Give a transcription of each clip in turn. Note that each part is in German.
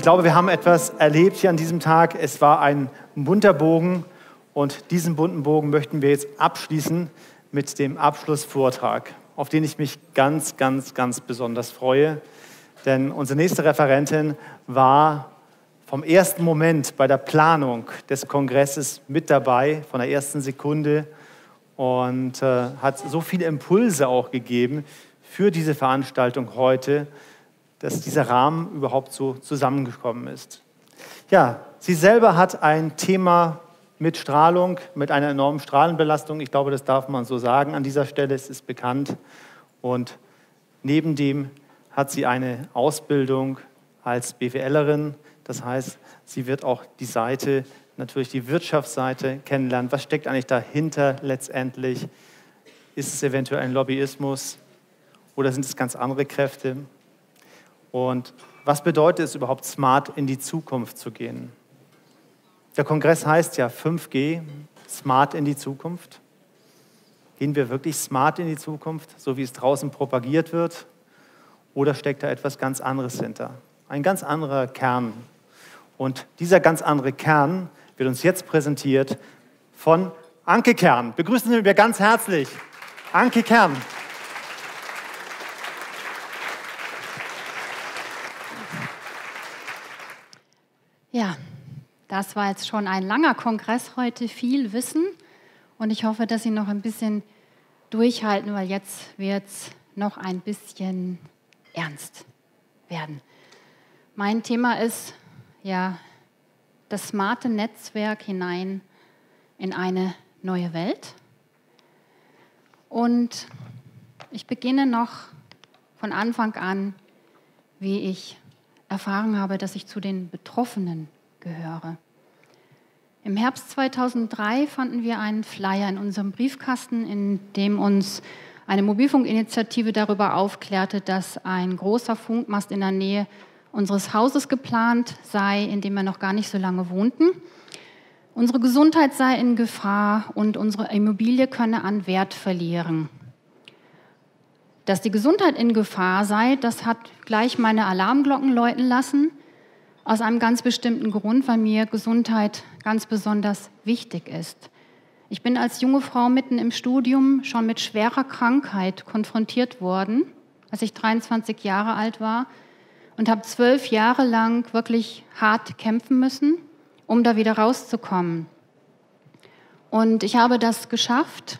Ich glaube, wir haben etwas erlebt hier an diesem Tag. Es war ein bunter Bogen und diesen bunten Bogen möchten wir jetzt abschließen mit dem Abschlussvortrag, auf den ich mich ganz, ganz, ganz besonders freue. Denn unsere nächste Referentin war vom ersten Moment bei der Planung des Kongresses mit dabei, von der ersten Sekunde und äh, hat so viele Impulse auch gegeben für diese Veranstaltung heute, dass dieser Rahmen überhaupt so zusammengekommen ist. Ja, sie selber hat ein Thema mit Strahlung, mit einer enormen Strahlenbelastung. Ich glaube, das darf man so sagen an dieser Stelle. Es ist bekannt. Und neben dem hat sie eine Ausbildung als BWLerin. Das heißt, sie wird auch die Seite, natürlich die Wirtschaftsseite kennenlernen. Was steckt eigentlich dahinter letztendlich? Ist es eventuell ein Lobbyismus oder sind es ganz andere Kräfte? Und was bedeutet es überhaupt, smart in die Zukunft zu gehen? Der Kongress heißt ja 5G, smart in die Zukunft. Gehen wir wirklich smart in die Zukunft, so wie es draußen propagiert wird? Oder steckt da etwas ganz anderes hinter? Ein ganz anderer Kern. Und dieser ganz andere Kern wird uns jetzt präsentiert von Anke Kern. Begrüßen wir ganz herzlich. Anke Kern. Ja, das war jetzt schon ein langer Kongress heute, viel Wissen. Und ich hoffe, dass Sie noch ein bisschen durchhalten, weil jetzt wird es noch ein bisschen ernst werden. Mein Thema ist ja das smarte Netzwerk hinein in eine neue Welt. Und ich beginne noch von Anfang an, wie ich erfahren habe, dass ich zu den Betroffenen gehöre. Im Herbst 2003 fanden wir einen Flyer in unserem Briefkasten, in dem uns eine Mobilfunkinitiative darüber aufklärte, dass ein großer Funkmast in der Nähe unseres Hauses geplant sei, in dem wir noch gar nicht so lange wohnten. Unsere Gesundheit sei in Gefahr und unsere Immobilie könne an Wert verlieren. Dass die Gesundheit in Gefahr sei, das hat gleich meine Alarmglocken läuten lassen. Aus einem ganz bestimmten Grund, weil mir Gesundheit ganz besonders wichtig ist. Ich bin als junge Frau mitten im Studium schon mit schwerer Krankheit konfrontiert worden, als ich 23 Jahre alt war und habe zwölf Jahre lang wirklich hart kämpfen müssen, um da wieder rauszukommen. Und ich habe das geschafft,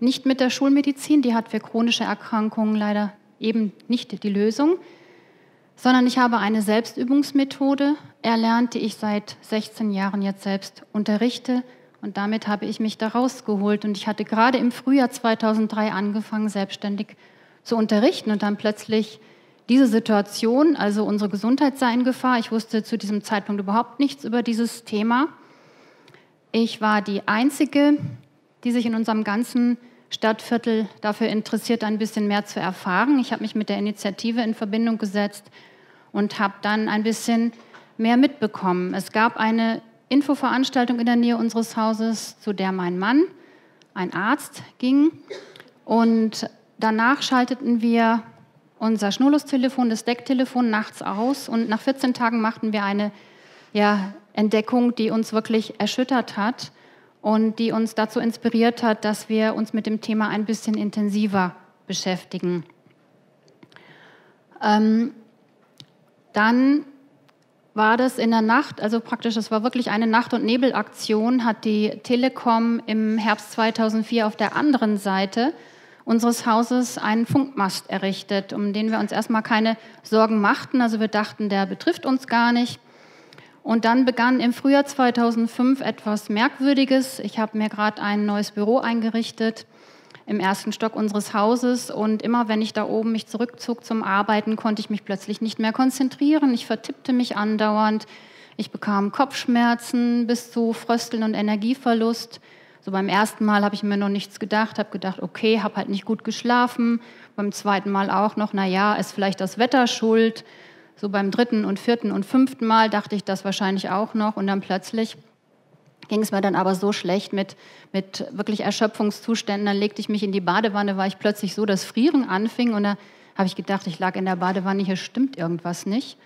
nicht mit der Schulmedizin, die hat für chronische Erkrankungen leider eben nicht die Lösung, sondern ich habe eine Selbstübungsmethode erlernt, die ich seit 16 Jahren jetzt selbst unterrichte. Und damit habe ich mich da rausgeholt. Und ich hatte gerade im Frühjahr 2003 angefangen, selbstständig zu unterrichten und dann plötzlich diese Situation, also unsere Gesundheit sei in Gefahr. Ich wusste zu diesem Zeitpunkt überhaupt nichts über dieses Thema. Ich war die Einzige, die sich in unserem ganzen Stadtviertel dafür interessiert, ein bisschen mehr zu erfahren. Ich habe mich mit der Initiative in Verbindung gesetzt und habe dann ein bisschen mehr mitbekommen. Es gab eine Infoveranstaltung in der Nähe unseres Hauses, zu der mein Mann, ein Arzt, ging. Und danach schalteten wir unser Schnurlustelefon, das Decktelefon nachts aus. Und nach 14 Tagen machten wir eine ja, Entdeckung, die uns wirklich erschüttert hat und die uns dazu inspiriert hat, dass wir uns mit dem Thema ein bisschen intensiver beschäftigen. Ähm, dann war das in der Nacht, also praktisch, es war wirklich eine Nacht- und Nebelaktion, hat die Telekom im Herbst 2004 auf der anderen Seite unseres Hauses einen Funkmast errichtet, um den wir uns erstmal keine Sorgen machten. Also wir dachten, der betrifft uns gar nicht. Und dann begann im Frühjahr 2005 etwas Merkwürdiges. Ich habe mir gerade ein neues Büro eingerichtet im ersten Stock unseres Hauses und immer wenn ich da oben mich zurückzog zum Arbeiten, konnte ich mich plötzlich nicht mehr konzentrieren. Ich vertippte mich andauernd. Ich bekam Kopfschmerzen bis zu Frösteln und Energieverlust. So beim ersten Mal habe ich mir noch nichts gedacht, habe gedacht, okay, habe halt nicht gut geschlafen. Beim zweiten Mal auch noch, na ja, ist vielleicht das Wetter schuld. So beim dritten und vierten und fünften Mal dachte ich das wahrscheinlich auch noch und dann plötzlich ging es mir dann aber so schlecht mit, mit wirklich Erschöpfungszuständen. Dann legte ich mich in die Badewanne, war ich plötzlich so, dass Frieren anfing und da habe ich gedacht, ich lag in der Badewanne, hier stimmt irgendwas nicht.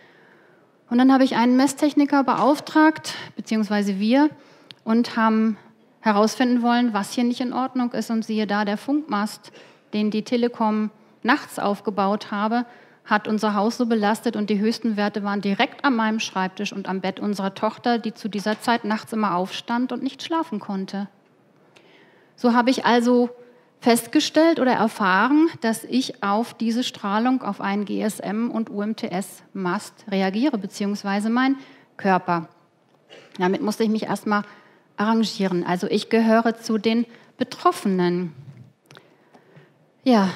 Und dann habe ich einen Messtechniker beauftragt, beziehungsweise wir, und haben herausfinden wollen, was hier nicht in Ordnung ist. Und siehe da, der Funkmast, den die Telekom nachts aufgebaut habe, hat unser Haus so belastet und die höchsten Werte waren direkt an meinem Schreibtisch und am Bett unserer Tochter, die zu dieser Zeit nachts immer aufstand und nicht schlafen konnte. So habe ich also festgestellt oder erfahren, dass ich auf diese Strahlung, auf einen GSM- und UMTS-Mast reagiere, beziehungsweise mein Körper. Damit musste ich mich erstmal arrangieren. Also ich gehöre zu den Betroffenen. Ja,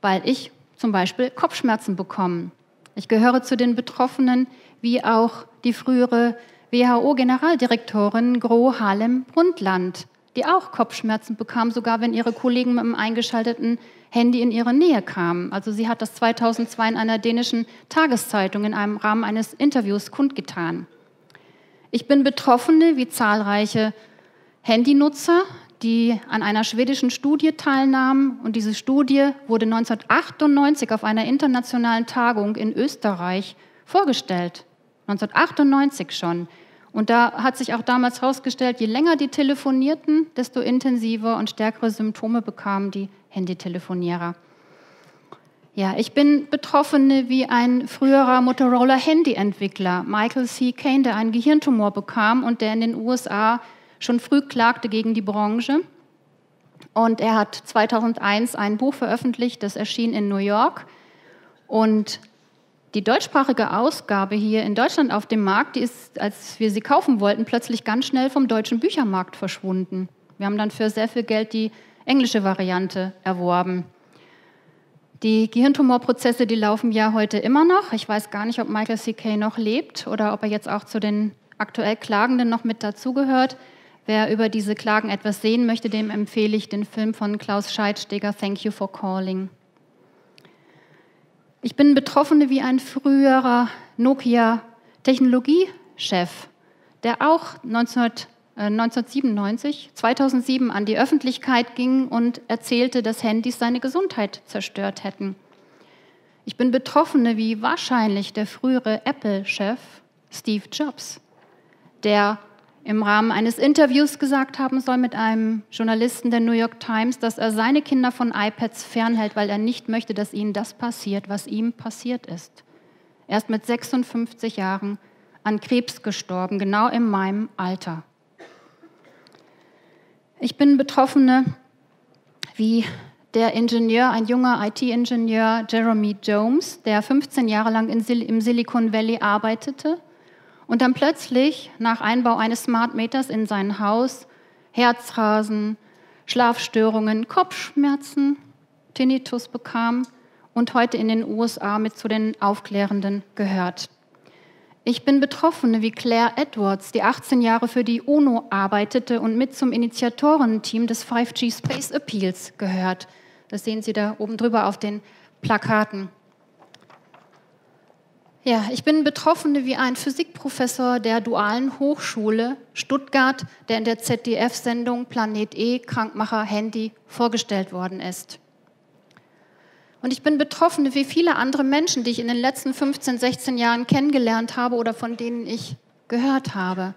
weil ich zum Beispiel Kopfschmerzen bekomme. Ich gehöre zu den Betroffenen, wie auch die frühere WHO-Generaldirektorin Gro Harlem Brundtland, die auch Kopfschmerzen bekam, sogar wenn ihre Kollegen mit einem eingeschalteten Handy in ihre Nähe kamen. Also sie hat das 2002 in einer dänischen Tageszeitung in einem Rahmen eines Interviews kundgetan. Ich bin Betroffene wie zahlreiche Handynutzer, die an einer schwedischen Studie teilnahmen. Und diese Studie wurde 1998 auf einer internationalen Tagung in Österreich vorgestellt. 1998 schon. Und da hat sich auch damals herausgestellt, je länger die telefonierten, desto intensiver und stärkere Symptome bekamen die Handytelefonierer. Ja, ich bin Betroffene wie ein früherer Motorola-Handy-Entwickler, Michael C. Kane, der einen Gehirntumor bekam und der in den USA schon früh klagte gegen die Branche. Und er hat 2001 ein Buch veröffentlicht, das erschien in New York. Und die deutschsprachige Ausgabe hier in Deutschland auf dem Markt, die ist, als wir sie kaufen wollten, plötzlich ganz schnell vom deutschen Büchermarkt verschwunden. Wir haben dann für sehr viel Geld die englische Variante erworben. Die Gehirntumorprozesse, die laufen ja heute immer noch. Ich weiß gar nicht, ob Michael C.K. noch lebt oder ob er jetzt auch zu den aktuell Klagenden noch mit dazugehört. Wer über diese Klagen etwas sehen möchte, dem empfehle ich den Film von Klaus Scheidsteger, Thank You for Calling. Ich bin Betroffene wie ein früherer Nokia-Technologiechef, der auch 19, äh, 1997, 2007 an die Öffentlichkeit ging und erzählte, dass Handys seine Gesundheit zerstört hätten. Ich bin Betroffene wie wahrscheinlich der frühere Apple-Chef Steve Jobs, der im Rahmen eines Interviews gesagt haben soll mit einem Journalisten der New York Times, dass er seine Kinder von iPads fernhält, weil er nicht möchte, dass ihnen das passiert, was ihm passiert ist. Er ist mit 56 Jahren an Krebs gestorben, genau in meinem Alter. Ich bin Betroffene wie der Ingenieur, ein junger IT-Ingenieur Jeremy Jones, der 15 Jahre lang im Silicon Valley arbeitete und dann plötzlich nach Einbau eines Smart Meters in sein Haus Herzrasen, Schlafstörungen, Kopfschmerzen, Tinnitus bekam und heute in den USA mit zu den Aufklärenden gehört. Ich bin Betroffene wie Claire Edwards, die 18 Jahre für die UNO arbeitete und mit zum Initiatorenteam des 5G Space Appeals gehört. Das sehen Sie da oben drüber auf den Plakaten. Ja, ich bin Betroffene wie ein Physikprofessor der Dualen Hochschule Stuttgart, der in der ZDF-Sendung Planet E Krankmacher Handy vorgestellt worden ist. Und ich bin Betroffene wie viele andere Menschen, die ich in den letzten 15, 16 Jahren kennengelernt habe oder von denen ich gehört habe.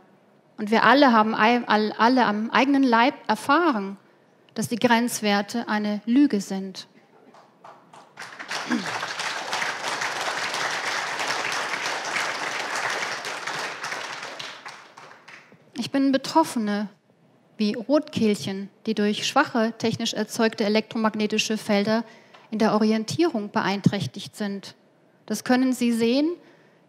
Und wir alle haben alle am eigenen Leib erfahren, dass die Grenzwerte eine Lüge sind. Ich bin Betroffene wie Rotkehlchen, die durch schwache technisch erzeugte elektromagnetische Felder in der Orientierung beeinträchtigt sind. Das können Sie sehen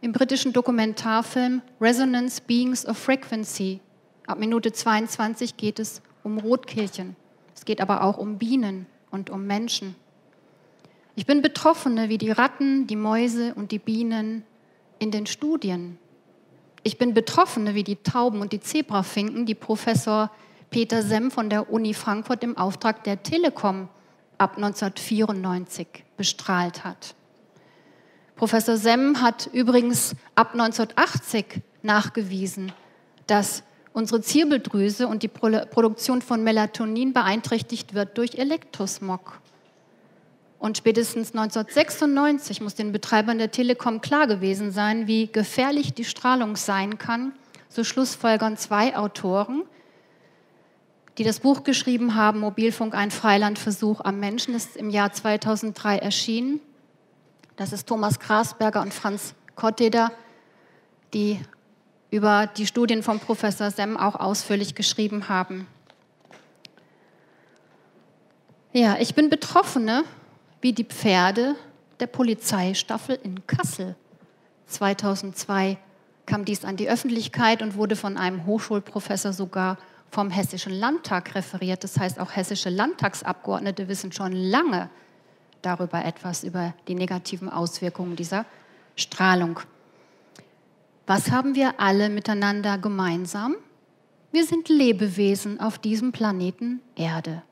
im britischen Dokumentarfilm Resonance Beings of Frequency. Ab Minute 22 geht es um Rotkehlchen. Es geht aber auch um Bienen und um Menschen. Ich bin Betroffene wie die Ratten, die Mäuse und die Bienen in den Studien, ich bin Betroffene wie die Tauben und die Zebrafinken, die Professor Peter Semm von der Uni Frankfurt im Auftrag der Telekom ab 1994 bestrahlt hat. Professor Semm hat übrigens ab 1980 nachgewiesen, dass unsere Zirbeldrüse und die Produktion von Melatonin beeinträchtigt wird durch Elektrosmog. Und spätestens 1996 muss den Betreibern der Telekom klar gewesen sein, wie gefährlich die Strahlung sein kann. So schlussfolgern zwei Autoren, die das Buch geschrieben haben, Mobilfunk, ein Freilandversuch am Menschen, ist im Jahr 2003 erschienen. Das ist Thomas Grasberger und Franz Kotteder, die über die Studien von Professor Semm auch ausführlich geschrieben haben. Ja, ich bin Betroffene wie die Pferde der Polizeistaffel in Kassel. 2002 kam dies an die Öffentlichkeit und wurde von einem Hochschulprofessor sogar vom Hessischen Landtag referiert. Das heißt, auch hessische Landtagsabgeordnete wissen schon lange darüber etwas, über die negativen Auswirkungen dieser Strahlung. Was haben wir alle miteinander gemeinsam? Wir sind Lebewesen auf diesem Planeten Erde.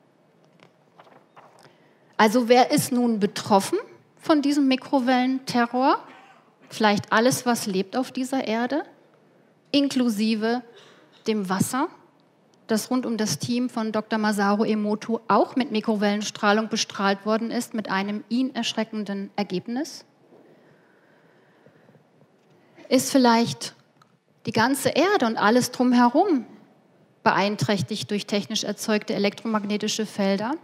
Also wer ist nun betroffen von diesem Mikrowellenterror? Vielleicht alles, was lebt auf dieser Erde, inklusive dem Wasser, das rund um das Team von Dr. Masaru Emoto auch mit Mikrowellenstrahlung bestrahlt worden ist, mit einem ihn erschreckenden Ergebnis? Ist vielleicht die ganze Erde und alles drumherum beeinträchtigt durch technisch erzeugte elektromagnetische Felder?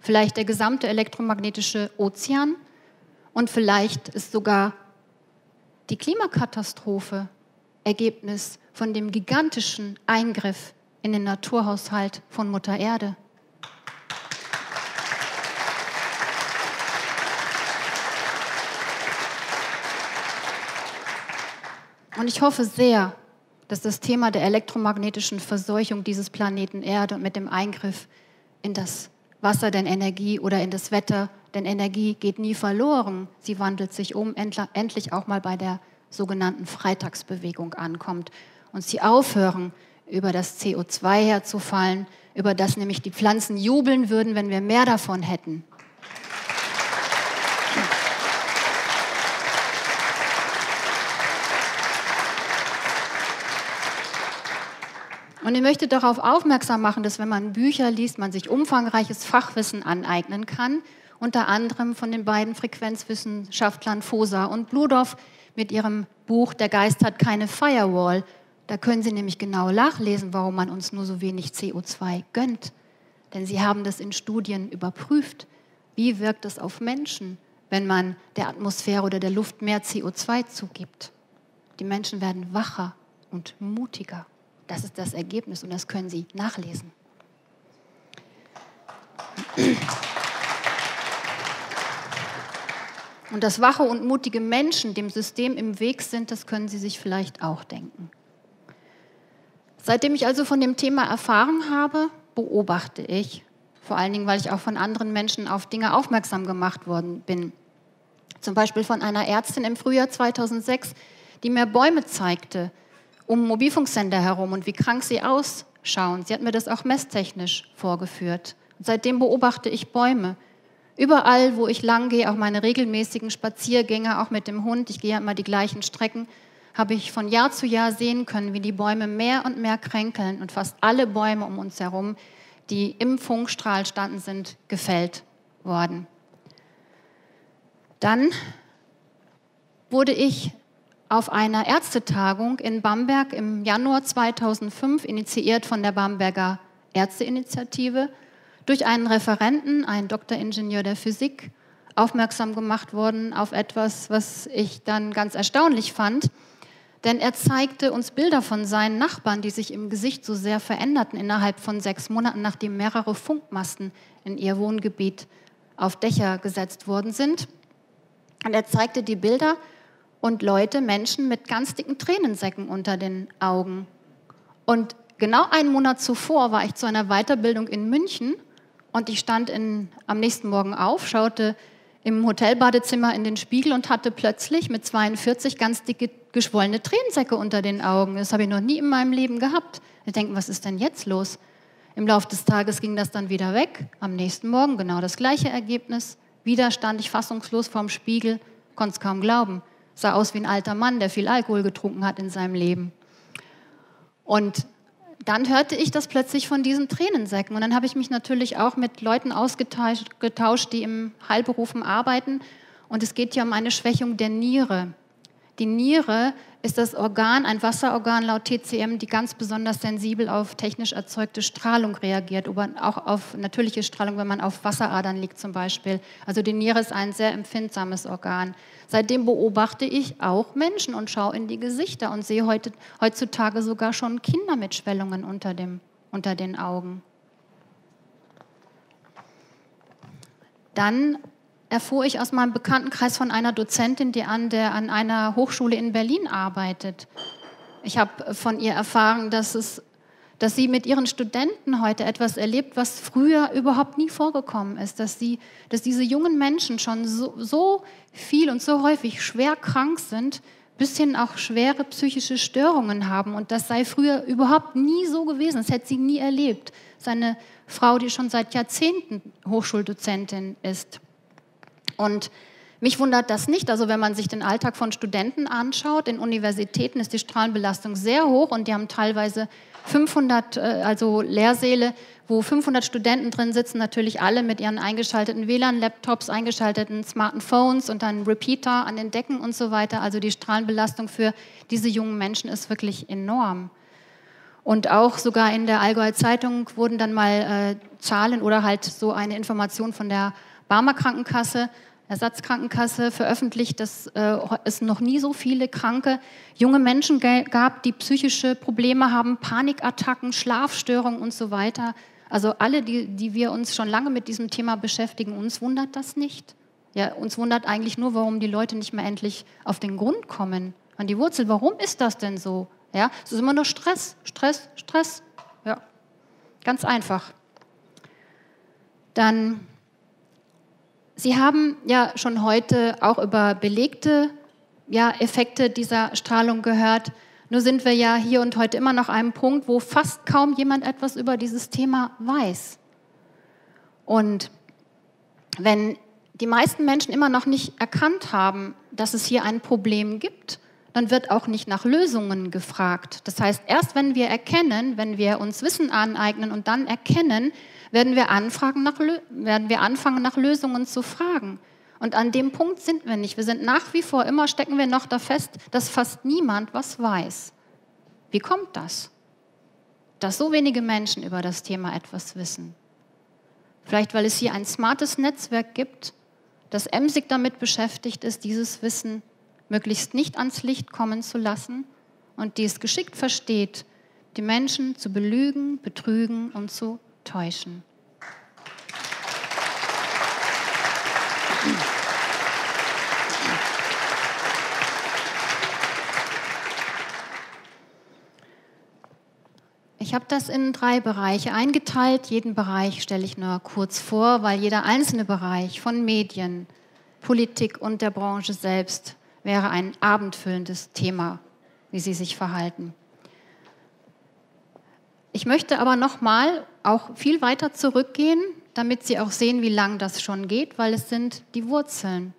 Vielleicht der gesamte elektromagnetische Ozean? Und vielleicht ist sogar die Klimakatastrophe Ergebnis von dem gigantischen Eingriff in den Naturhaushalt von Mutter Erde. Und ich hoffe sehr, dass das Thema der elektromagnetischen Verseuchung dieses Planeten Erde mit dem Eingriff in das Wasser denn Energie oder in das Wetter, denn Energie geht nie verloren. Sie wandelt sich um, endlich auch mal bei der sogenannten Freitagsbewegung ankommt und sie aufhören, über das CO2 herzufallen, über das nämlich die Pflanzen jubeln würden, wenn wir mehr davon hätten. Und ich möchte darauf aufmerksam machen, dass wenn man Bücher liest, man sich umfangreiches Fachwissen aneignen kann, unter anderem von den beiden Frequenzwissenschaftlern Fosa und Bludorf mit ihrem Buch Der Geist hat keine Firewall, da können Sie nämlich genau nachlesen, warum man uns nur so wenig CO2 gönnt. Denn Sie haben das in Studien überprüft. Wie wirkt es auf Menschen, wenn man der Atmosphäre oder der Luft mehr CO2 zugibt? Die Menschen werden wacher und mutiger. Das ist das Ergebnis und das können Sie nachlesen. Und dass wache und mutige Menschen dem System im Weg sind, das können Sie sich vielleicht auch denken. Seitdem ich also von dem Thema erfahren habe, beobachte ich, vor allen Dingen, weil ich auch von anderen Menschen auf Dinge aufmerksam gemacht worden bin. Zum Beispiel von einer Ärztin im Frühjahr 2006, die mir Bäume zeigte, um Mobilfunksender herum und wie krank sie ausschauen. Sie hat mir das auch messtechnisch vorgeführt. Und seitdem beobachte ich Bäume. Überall, wo ich lang gehe, auch meine regelmäßigen Spaziergänge, auch mit dem Hund, ich gehe ja immer die gleichen Strecken, habe ich von Jahr zu Jahr sehen können, wie die Bäume mehr und mehr kränkeln und fast alle Bäume um uns herum, die im Funkstrahl standen, sind gefällt worden. Dann wurde ich auf einer Ärztetagung in Bamberg im Januar 2005, initiiert von der Bamberger Ärzteinitiative, durch einen Referenten, einen Doktoringenieur der Physik, aufmerksam gemacht worden auf etwas, was ich dann ganz erstaunlich fand. Denn er zeigte uns Bilder von seinen Nachbarn, die sich im Gesicht so sehr veränderten innerhalb von sechs Monaten, nachdem mehrere Funkmasten in ihr Wohngebiet auf Dächer gesetzt worden sind. Und er zeigte die Bilder und Leute, Menschen mit ganz dicken Tränensäcken unter den Augen. Und genau einen Monat zuvor war ich zu einer Weiterbildung in München und ich stand in, am nächsten Morgen auf, schaute im Hotelbadezimmer in den Spiegel und hatte plötzlich mit 42 ganz dicke geschwollene Tränensäcke unter den Augen. Das habe ich noch nie in meinem Leben gehabt. Ich denke, was ist denn jetzt los? Im Laufe des Tages ging das dann wieder weg. Am nächsten Morgen genau das gleiche Ergebnis. Wieder stand ich fassungslos vorm Spiegel, konnte es kaum glauben. Sah aus wie ein alter Mann, der viel Alkohol getrunken hat in seinem Leben. Und dann hörte ich das plötzlich von diesen Tränensäcken. Und dann habe ich mich natürlich auch mit Leuten ausgetauscht, die im Heilberufen arbeiten. Und es geht ja um eine Schwächung der Niere. Die Niere ist das Organ, ein Wasserorgan laut TCM, die ganz besonders sensibel auf technisch erzeugte Strahlung reagiert, aber auch auf natürliche Strahlung, wenn man auf Wasseradern liegt zum Beispiel. Also die Niere ist ein sehr empfindsames Organ. Seitdem beobachte ich auch Menschen und schaue in die Gesichter und sehe heute, heutzutage sogar schon Kinder mit Schwellungen unter, dem, unter den Augen. Dann erfuhr ich aus meinem Bekanntenkreis von einer Dozentin, die an, der, an einer Hochschule in Berlin arbeitet. Ich habe von ihr erfahren, dass, es, dass sie mit ihren Studenten heute etwas erlebt, was früher überhaupt nie vorgekommen ist. Dass, sie, dass diese jungen Menschen schon so, so viel und so häufig schwer krank sind, bis hin auch schwere psychische Störungen haben. Und das sei früher überhaupt nie so gewesen. Das hätte sie nie erlebt. Seine Frau, die schon seit Jahrzehnten Hochschuldozentin ist. Und mich wundert das nicht. Also wenn man sich den Alltag von Studenten anschaut, in Universitäten ist die Strahlenbelastung sehr hoch und die haben teilweise 500, äh, also Lehrsäle, wo 500 Studenten drin sitzen, natürlich alle mit ihren eingeschalteten WLAN-Laptops, eingeschalteten Smartphones und dann Repeater an den Decken und so weiter. Also die Strahlenbelastung für diese jungen Menschen ist wirklich enorm. Und auch sogar in der Allgäuer Zeitung wurden dann mal äh, Zahlen oder halt so eine Information von der Barmer Krankenkasse Ersatzkrankenkasse veröffentlicht, dass äh, es noch nie so viele kranke junge Menschen gab, die psychische Probleme haben, Panikattacken, Schlafstörungen und so weiter. Also alle, die, die wir uns schon lange mit diesem Thema beschäftigen, uns wundert das nicht. Ja, uns wundert eigentlich nur, warum die Leute nicht mehr endlich auf den Grund kommen, an die Wurzel. Warum ist das denn so? Ja, es ist immer nur Stress, Stress, Stress. Ja, ganz einfach. Dann Sie haben ja schon heute auch über belegte ja, Effekte dieser Strahlung gehört. Nur sind wir ja hier und heute immer noch an einem Punkt, wo fast kaum jemand etwas über dieses Thema weiß. Und wenn die meisten Menschen immer noch nicht erkannt haben, dass es hier ein Problem gibt, dann wird auch nicht nach Lösungen gefragt. Das heißt, erst wenn wir erkennen, wenn wir uns Wissen aneignen und dann erkennen, werden wir, anfragen nach, werden wir anfangen, nach Lösungen zu fragen. Und an dem Punkt sind wir nicht. Wir sind nach wie vor, immer stecken wir noch da fest, dass fast niemand was weiß. Wie kommt das? Dass so wenige Menschen über das Thema etwas wissen. Vielleicht, weil es hier ein smartes Netzwerk gibt, das emsig damit beschäftigt ist, dieses Wissen möglichst nicht ans Licht kommen zu lassen und die es geschickt versteht, die Menschen zu belügen, betrügen und zu täuschen. Ich habe das in drei Bereiche eingeteilt. Jeden Bereich stelle ich nur kurz vor, weil jeder einzelne Bereich von Medien, Politik und der Branche selbst wäre ein abendfüllendes Thema, wie sie sich verhalten. Ich möchte aber nochmal auch viel weiter zurückgehen, damit Sie auch sehen, wie lang das schon geht, weil es sind die Wurzeln,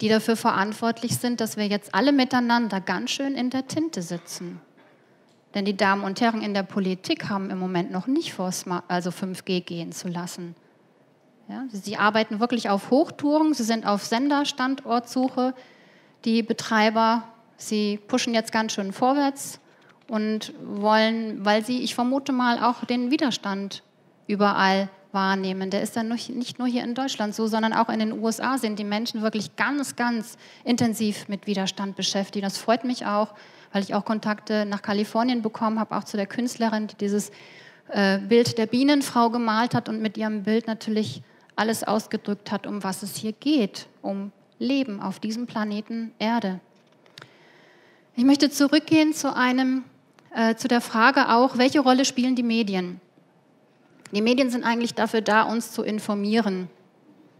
die dafür verantwortlich sind, dass wir jetzt alle miteinander ganz schön in der Tinte sitzen. Denn die Damen und Herren in der Politik haben im Moment noch nicht vor, also 5G gehen zu lassen. Ja, sie arbeiten wirklich auf Hochtouren, sie sind auf Senderstandortsuche. Die Betreiber, sie pushen jetzt ganz schön vorwärts und wollen, weil sie, ich vermute mal, auch den Widerstand überall wahrnehmen. Der ist dann nicht nur hier in Deutschland so, sondern auch in den USA sind die Menschen wirklich ganz, ganz intensiv mit Widerstand beschäftigt. Das freut mich auch, weil ich auch Kontakte nach Kalifornien bekommen habe, auch zu der Künstlerin, die dieses äh, Bild der Bienenfrau gemalt hat und mit ihrem Bild natürlich alles ausgedrückt hat, um was es hier geht, um Leben auf diesem Planeten Erde. Ich möchte zurückgehen zu einem äh, zu der Frage auch, welche Rolle spielen die Medien? Die Medien sind eigentlich dafür da, uns zu informieren.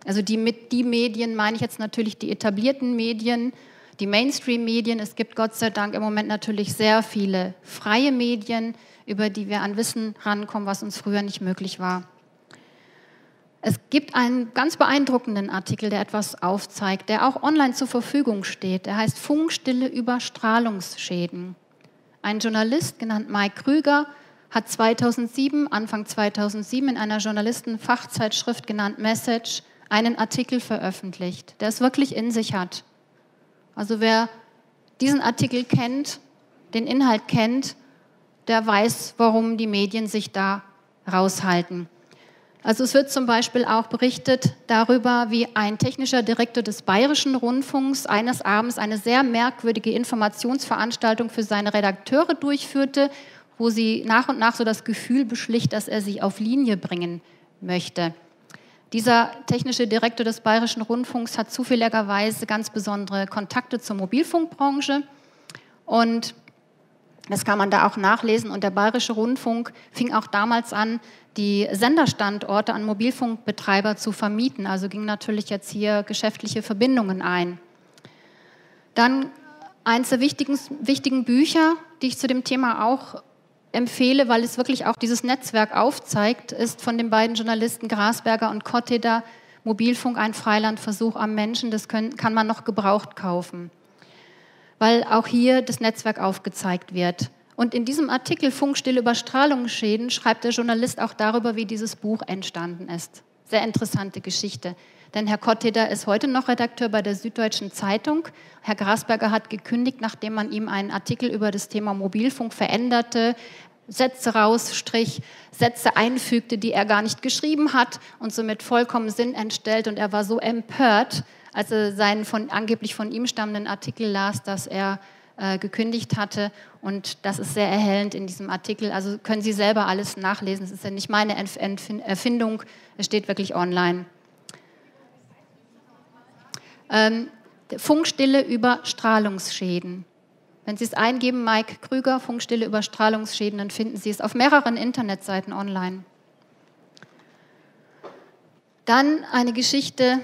Also die, mit die Medien meine ich jetzt natürlich die etablierten Medien, die Mainstream-Medien. Es gibt Gott sei Dank im Moment natürlich sehr viele freie Medien, über die wir an Wissen rankommen, was uns früher nicht möglich war. Es gibt einen ganz beeindruckenden Artikel, der etwas aufzeigt, der auch online zur Verfügung steht. Der heißt Funkstille Überstrahlungsschäden. Ein Journalist, genannt Mike Krüger, hat 2007, Anfang 2007 in einer Journalistenfachzeitschrift genannt Message einen Artikel veröffentlicht, der es wirklich in sich hat. Also wer diesen Artikel kennt, den Inhalt kennt, der weiß, warum die Medien sich da raushalten. Also es wird zum Beispiel auch berichtet darüber, wie ein technischer Direktor des Bayerischen Rundfunks eines Abends eine sehr merkwürdige Informationsveranstaltung für seine Redakteure durchführte, wo sie nach und nach so das Gefühl beschlicht, dass er sie auf Linie bringen möchte. Dieser technische Direktor des Bayerischen Rundfunks hat zufälligerweise ganz besondere Kontakte zur Mobilfunkbranche und das kann man da auch nachlesen. Und der Bayerische Rundfunk fing auch damals an, die Senderstandorte an Mobilfunkbetreiber zu vermieten. Also ging natürlich jetzt hier geschäftliche Verbindungen ein. Dann eines der wichtigen, wichtigen Bücher, die ich zu dem Thema auch empfehle, weil es wirklich auch dieses Netzwerk aufzeigt, ist von den beiden Journalisten Grasberger und Kotteder Mobilfunk, ein Freilandversuch am Menschen. Das können, kann man noch gebraucht kaufen, weil auch hier das Netzwerk aufgezeigt wird. Und in diesem Artikel Funkstille Überstrahlungsschäden schreibt der Journalist auch darüber, wie dieses Buch entstanden ist. Sehr interessante Geschichte. Denn Herr Kotteder ist heute noch Redakteur bei der Süddeutschen Zeitung. Herr Grasberger hat gekündigt, nachdem man ihm einen Artikel über das Thema Mobilfunk veränderte, Sätze rausstrich, Sätze einfügte, die er gar nicht geschrieben hat und somit vollkommen Sinn entstellt. Und er war so empört, als er seinen von, angeblich von ihm stammenden Artikel las, dass er äh, gekündigt hatte. Und das ist sehr erhellend in diesem Artikel. Also können Sie selber alles nachlesen. Es ist ja nicht meine Erfindung, es steht wirklich online. Ähm, Funkstille über Strahlungsschäden. Wenn Sie es eingeben, Mike Krüger, Funkstille über Strahlungsschäden, dann finden Sie es auf mehreren Internetseiten online. Dann eine Geschichte,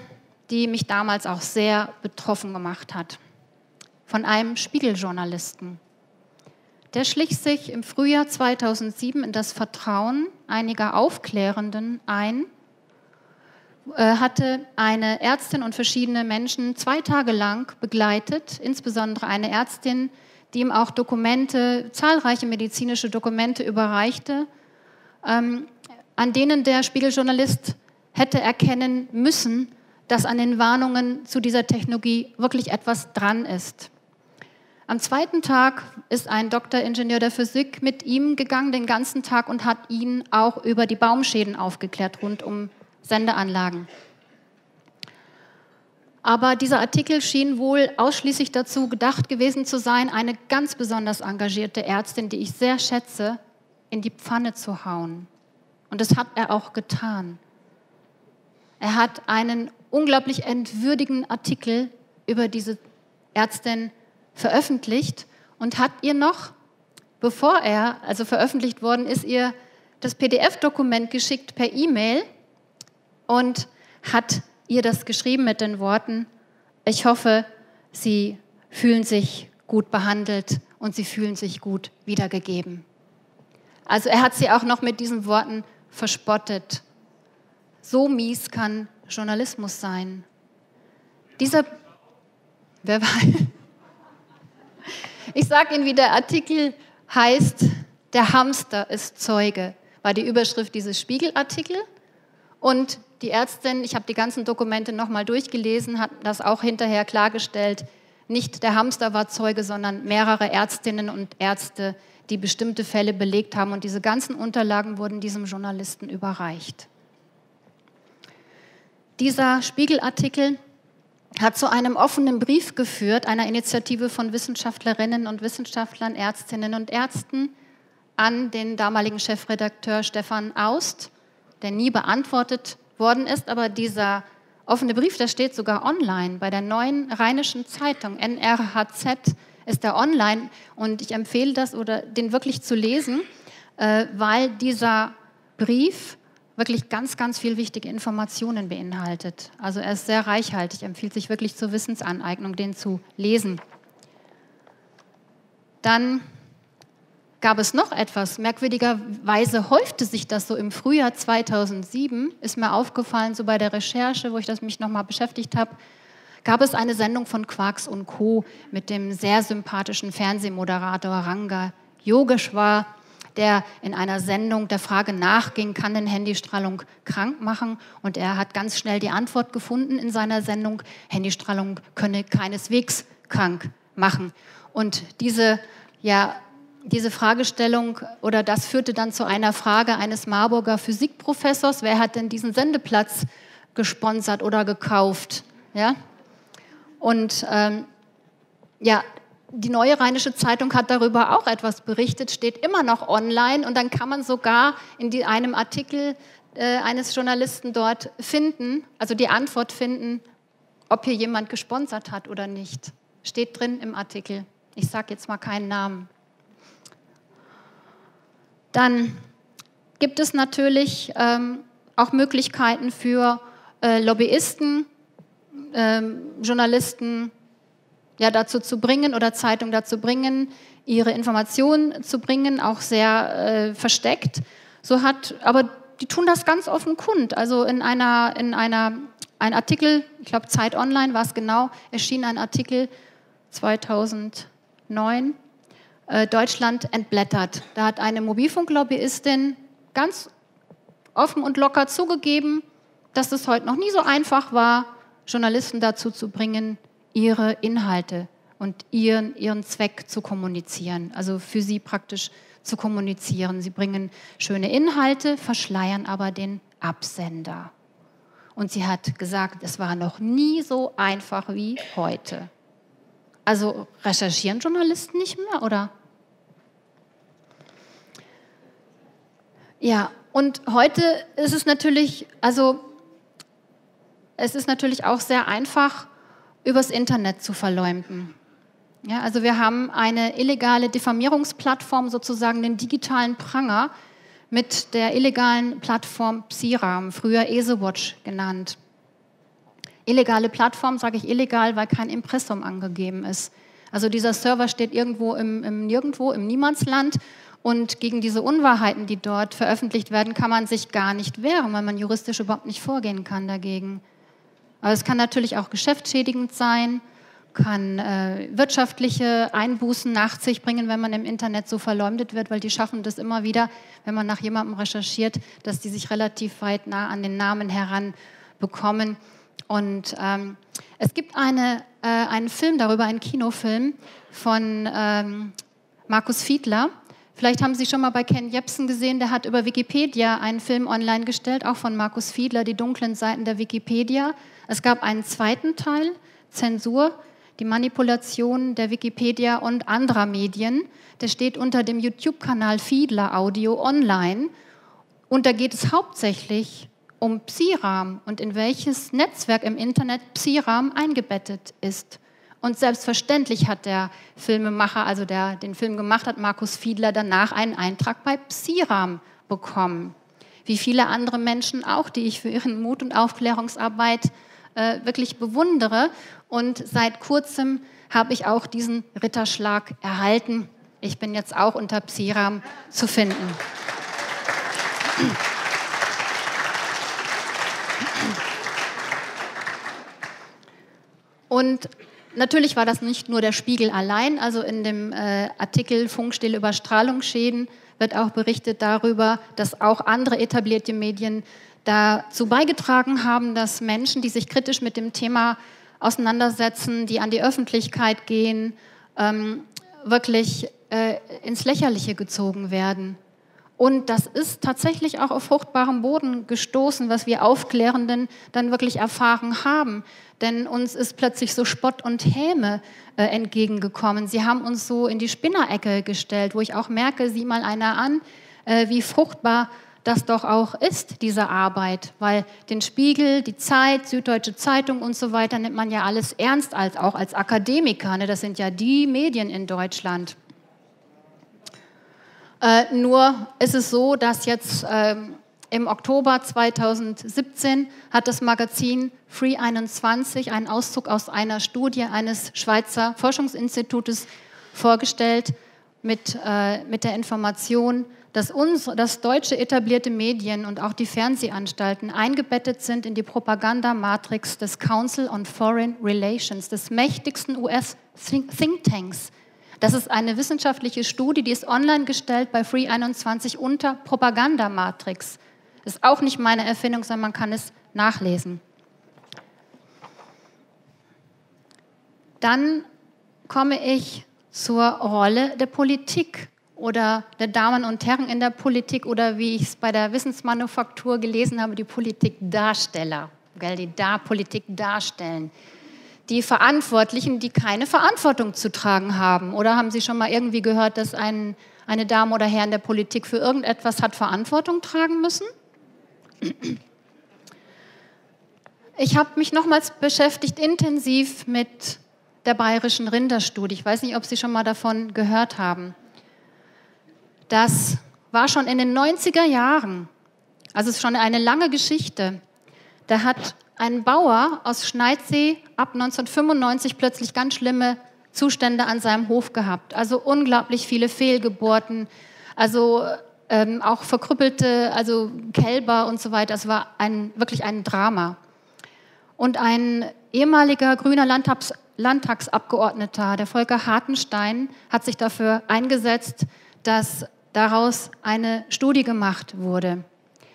die mich damals auch sehr betroffen gemacht hat, von einem Spiegeljournalisten. Der schlich sich im Frühjahr 2007 in das Vertrauen einiger Aufklärenden ein, äh, hatte eine Ärztin und verschiedene Menschen zwei Tage lang begleitet, insbesondere eine Ärztin, die ihm auch Dokumente, zahlreiche medizinische Dokumente überreichte, ähm, an denen der Spiegeljournalist hätte erkennen müssen, dass an den Warnungen zu dieser Technologie wirklich etwas dran ist. Am zweiten Tag ist ein Doktoringenieur der Physik mit ihm gegangen den ganzen Tag und hat ihn auch über die Baumschäden aufgeklärt rund um Sendeanlagen. Aber dieser Artikel schien wohl ausschließlich dazu gedacht gewesen zu sein, eine ganz besonders engagierte Ärztin, die ich sehr schätze, in die Pfanne zu hauen. Und das hat er auch getan. Er hat einen unglaublich entwürdigen Artikel über diese Ärztin veröffentlicht und hat ihr noch, bevor er also veröffentlicht worden ist, ihr das PDF-Dokument geschickt per E-Mail und hat ihr das geschrieben mit den Worten, ich hoffe, Sie fühlen sich gut behandelt und Sie fühlen sich gut wiedergegeben. Also er hat sie auch noch mit diesen Worten verspottet. So mies kann Journalismus sein. Dieser, wer weiß, ich sage Ihnen, wie der Artikel heißt, der Hamster ist Zeuge, war die Überschrift dieses Spiegelartikel. Und die Ärztin, ich habe die ganzen Dokumente nochmal durchgelesen, hat das auch hinterher klargestellt. Nicht der Hamster war Zeuge, sondern mehrere Ärztinnen und Ärzte, die bestimmte Fälle belegt haben. Und diese ganzen Unterlagen wurden diesem Journalisten überreicht. Dieser Spiegelartikel hat zu einem offenen Brief geführt, einer Initiative von Wissenschaftlerinnen und Wissenschaftlern, Ärztinnen und Ärzten an den damaligen Chefredakteur Stefan Aust, der nie beantwortet worden ist, aber dieser offene Brief, der steht sogar online bei der neuen Rheinischen Zeitung, NRHZ ist der online. Und ich empfehle das oder den wirklich zu lesen, äh, weil dieser Brief wirklich ganz, ganz viel wichtige Informationen beinhaltet. Also er ist sehr reichhaltig, empfiehlt sich wirklich zur Wissensaneignung, den zu lesen. Dann gab es noch etwas. Merkwürdigerweise häufte sich das so im Frühjahr 2007, ist mir aufgefallen, so bei der Recherche, wo ich das mich nochmal beschäftigt habe, gab es eine Sendung von Quarks und Co. mit dem sehr sympathischen Fernsehmoderator Ranga Yogeshwar, der in einer Sendung der Frage nachging, kann denn Handystrahlung krank machen? Und er hat ganz schnell die Antwort gefunden in seiner Sendung, Handystrahlung könne keineswegs krank machen. Und diese, ja, diese Fragestellung oder das führte dann zu einer Frage eines Marburger Physikprofessors, wer hat denn diesen Sendeplatz gesponsert oder gekauft? Ja? Und ähm, ja, die Neue Rheinische Zeitung hat darüber auch etwas berichtet, steht immer noch online und dann kann man sogar in die, einem Artikel äh, eines Journalisten dort finden, also die Antwort finden, ob hier jemand gesponsert hat oder nicht. Steht drin im Artikel. Ich sage jetzt mal keinen Namen. Dann gibt es natürlich ähm, auch Möglichkeiten für äh, Lobbyisten, ähm, Journalisten ja, dazu zu bringen oder Zeitungen dazu bringen, ihre Informationen zu bringen, auch sehr äh, versteckt. So hat, aber die tun das ganz offen kund. Also in einer, in einer, ein Artikel, ich glaube Zeit Online war es genau, erschien ein Artikel 2009, äh, Deutschland entblättert. Da hat eine Mobilfunklobbyistin ganz offen und locker zugegeben, dass es heute noch nie so einfach war, Journalisten dazu zu bringen, ihre Inhalte und ihren, ihren Zweck zu kommunizieren, also für sie praktisch zu kommunizieren. Sie bringen schöne Inhalte, verschleiern aber den Absender. Und sie hat gesagt, es war noch nie so einfach wie heute. Also recherchieren Journalisten nicht mehr, oder? Ja, und heute ist es natürlich, also es ist natürlich auch sehr einfach, übers Internet zu verleumden. Ja, also wir haben eine illegale Diffamierungsplattform, sozusagen den digitalen Pranger, mit der illegalen Plattform Psiram, früher EasyWatch genannt. Illegale Plattform sage ich illegal, weil kein Impressum angegeben ist. Also dieser Server steht irgendwo im, im Nirgendwo, im Niemandsland und gegen diese Unwahrheiten, die dort veröffentlicht werden, kann man sich gar nicht wehren, weil man juristisch überhaupt nicht vorgehen kann dagegen. Aber es kann natürlich auch geschäftsschädigend sein, kann äh, wirtschaftliche Einbußen nach sich bringen, wenn man im Internet so verleumdet wird, weil die schaffen das immer wieder, wenn man nach jemandem recherchiert, dass die sich relativ weit nah an den Namen heranbekommen. Und ähm, es gibt eine, äh, einen Film darüber, einen Kinofilm von ähm, Markus Fiedler. Vielleicht haben Sie schon mal bei Ken Jebsen gesehen, der hat über Wikipedia einen Film online gestellt, auch von Markus Fiedler, die dunklen Seiten der Wikipedia. Es gab einen zweiten Teil, Zensur, die Manipulation der Wikipedia und anderer Medien. Der steht unter dem YouTube-Kanal Fiedler Audio online. Und da geht es hauptsächlich um Psiram und in welches Netzwerk im Internet Psiram eingebettet ist. Und selbstverständlich hat der Filmemacher, also der den Film gemacht hat, Markus Fiedler, danach einen Eintrag bei Psiram bekommen. Wie viele andere Menschen auch, die ich für ihren Mut und Aufklärungsarbeit äh, wirklich bewundere. Und seit kurzem habe ich auch diesen Ritterschlag erhalten. Ich bin jetzt auch unter Psiram zu finden. Und natürlich war das nicht nur der Spiegel allein. Also in dem äh, Artikel Funkstille Überstrahlungsschäden wird auch berichtet darüber, dass auch andere etablierte Medien dazu beigetragen haben, dass Menschen, die sich kritisch mit dem Thema auseinandersetzen, die an die Öffentlichkeit gehen, ähm, wirklich äh, ins Lächerliche gezogen werden. Und das ist tatsächlich auch auf fruchtbarem Boden gestoßen, was wir Aufklärenden dann wirklich erfahren haben. Denn uns ist plötzlich so Spott und Häme äh, entgegengekommen. Sie haben uns so in die Spinnerecke gestellt, wo ich auch merke, sieh mal einer an, äh, wie fruchtbar das doch auch ist, diese Arbeit. Weil den Spiegel, die Zeit, Süddeutsche Zeitung und so weiter nimmt man ja alles ernst, als, auch als Akademiker. Ne? Das sind ja die Medien in Deutschland. Äh, nur ist es so, dass jetzt ähm, im Oktober 2017 hat das Magazin Free 21 einen Auszug aus einer Studie eines Schweizer Forschungsinstitutes vorgestellt mit, äh, mit der Information, dass, uns, dass deutsche etablierte Medien und auch die Fernsehanstalten eingebettet sind in die Propagandamatrix des Council on Foreign Relations, des mächtigsten US-Thinktanks Das ist eine wissenschaftliche Studie, die ist online gestellt bei Free21 unter Propagandamatrix. Ist auch nicht meine Erfindung, sondern man kann es nachlesen. Dann komme ich zur Rolle der Politik oder der Damen und Herren in der Politik oder wie ich es bei der Wissensmanufaktur gelesen habe, die Politikdarsteller, die da Politik darstellen. Die Verantwortlichen, die keine Verantwortung zu tragen haben. Oder haben Sie schon mal irgendwie gehört, dass ein, eine Dame oder Herr in der Politik für irgendetwas hat Verantwortung tragen müssen? Ich habe mich nochmals beschäftigt intensiv mit der bayerischen Rinderstudie. Ich weiß nicht, ob Sie schon mal davon gehört haben. Das war schon in den 90er Jahren, also es ist schon eine lange Geschichte. Da hat ein Bauer aus Schneidsee ab 1995 plötzlich ganz schlimme Zustände an seinem Hof gehabt. Also unglaublich viele Fehlgeburten, also ähm, auch verkrüppelte, also Kälber und so weiter. Es war ein, wirklich ein Drama. Und ein ehemaliger grüner Landtags Landtagsabgeordneter, der Volker Hartenstein, hat sich dafür eingesetzt, dass daraus eine Studie gemacht wurde.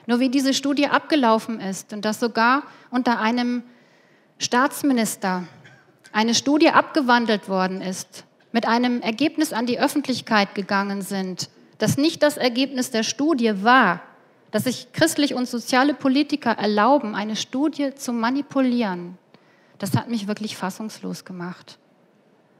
Nur wie diese Studie abgelaufen ist und dass sogar unter einem Staatsminister eine Studie abgewandelt worden ist, mit einem Ergebnis an die Öffentlichkeit gegangen sind, das nicht das Ergebnis der Studie war, dass sich christlich und soziale Politiker erlauben, eine Studie zu manipulieren, das hat mich wirklich fassungslos gemacht.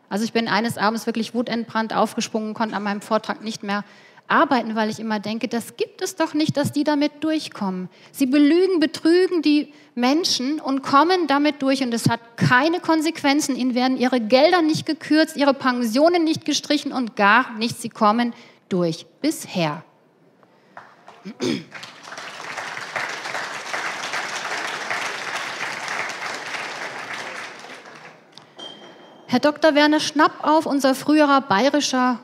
Also ich bin eines Abends wirklich wutentbrannt aufgesprungen, konnte an meinem Vortrag nicht mehr arbeiten, weil ich immer denke, das gibt es doch nicht, dass die damit durchkommen. Sie belügen, betrügen die Menschen und kommen damit durch und es hat keine Konsequenzen. Ihnen werden ihre Gelder nicht gekürzt, ihre Pensionen nicht gestrichen und gar nichts. Sie kommen durch. Bisher. Herr Dr. Werner Schnappauf, unser früherer bayerischer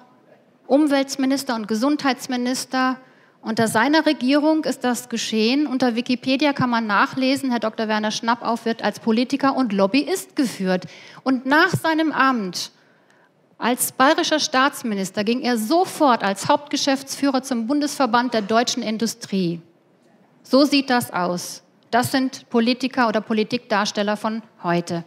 Umweltminister und Gesundheitsminister, unter seiner Regierung ist das geschehen. Unter Wikipedia kann man nachlesen, Herr Dr. Werner Schnappauf wird als Politiker und Lobbyist geführt. Und nach seinem Amt als bayerischer Staatsminister ging er sofort als Hauptgeschäftsführer zum Bundesverband der deutschen Industrie. So sieht das aus. Das sind Politiker oder Politikdarsteller von heute.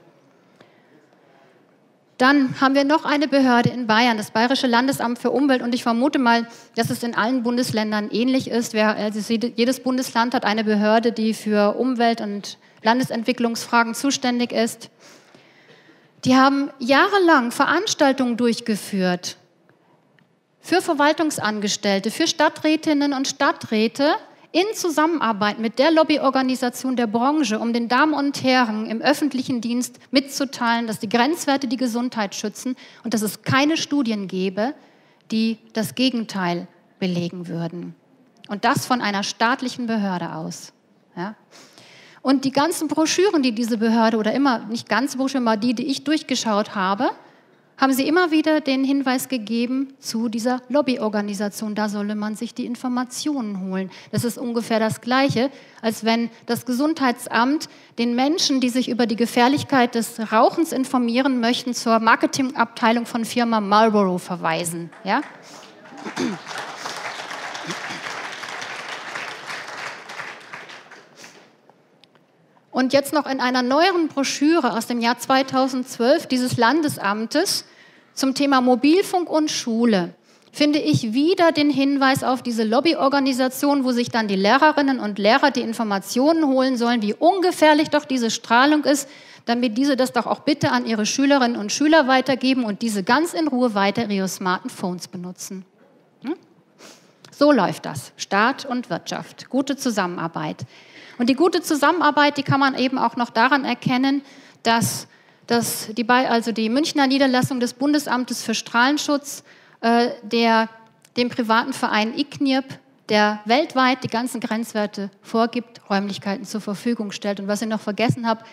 Dann haben wir noch eine Behörde in Bayern, das Bayerische Landesamt für Umwelt. Und ich vermute mal, dass es in allen Bundesländern ähnlich ist. Also jedes Bundesland hat eine Behörde, die für Umwelt- und Landesentwicklungsfragen zuständig ist. Die haben jahrelang Veranstaltungen durchgeführt für Verwaltungsangestellte, für Stadträtinnen und Stadträte, in Zusammenarbeit mit der Lobbyorganisation der Branche, um den Damen und Herren im öffentlichen Dienst mitzuteilen, dass die Grenzwerte die Gesundheit schützen und dass es keine Studien gäbe, die das Gegenteil belegen würden. Und das von einer staatlichen Behörde aus. Ja? Und die ganzen Broschüren, die diese Behörde oder immer, nicht ganz Broschüren, aber die, die ich durchgeschaut habe, haben sie immer wieder den Hinweis gegeben zu dieser Lobbyorganisation. Da solle man sich die Informationen holen. Das ist ungefähr das Gleiche, als wenn das Gesundheitsamt den Menschen, die sich über die Gefährlichkeit des Rauchens informieren möchten, zur Marketingabteilung von Firma Marlboro verweisen. Ja? Und jetzt noch in einer neueren Broschüre aus dem Jahr 2012 dieses Landesamtes zum Thema Mobilfunk und Schule finde ich wieder den Hinweis auf diese Lobbyorganisation, wo sich dann die Lehrerinnen und Lehrer die Informationen holen sollen, wie ungefährlich doch diese Strahlung ist, damit diese das doch auch bitte an ihre Schülerinnen und Schüler weitergeben und diese ganz in Ruhe weiter ihre smarten Phones benutzen. Hm? So läuft das. Staat und Wirtschaft. Gute Zusammenarbeit. Und die gute Zusammenarbeit, die kann man eben auch noch daran erkennen, dass, dass die, also die Münchner Niederlassung des Bundesamtes für Strahlenschutz äh, der, dem privaten Verein ICNIRP, der weltweit die ganzen Grenzwerte vorgibt, Räumlichkeiten zur Verfügung stellt. Und was ich noch vergessen habe,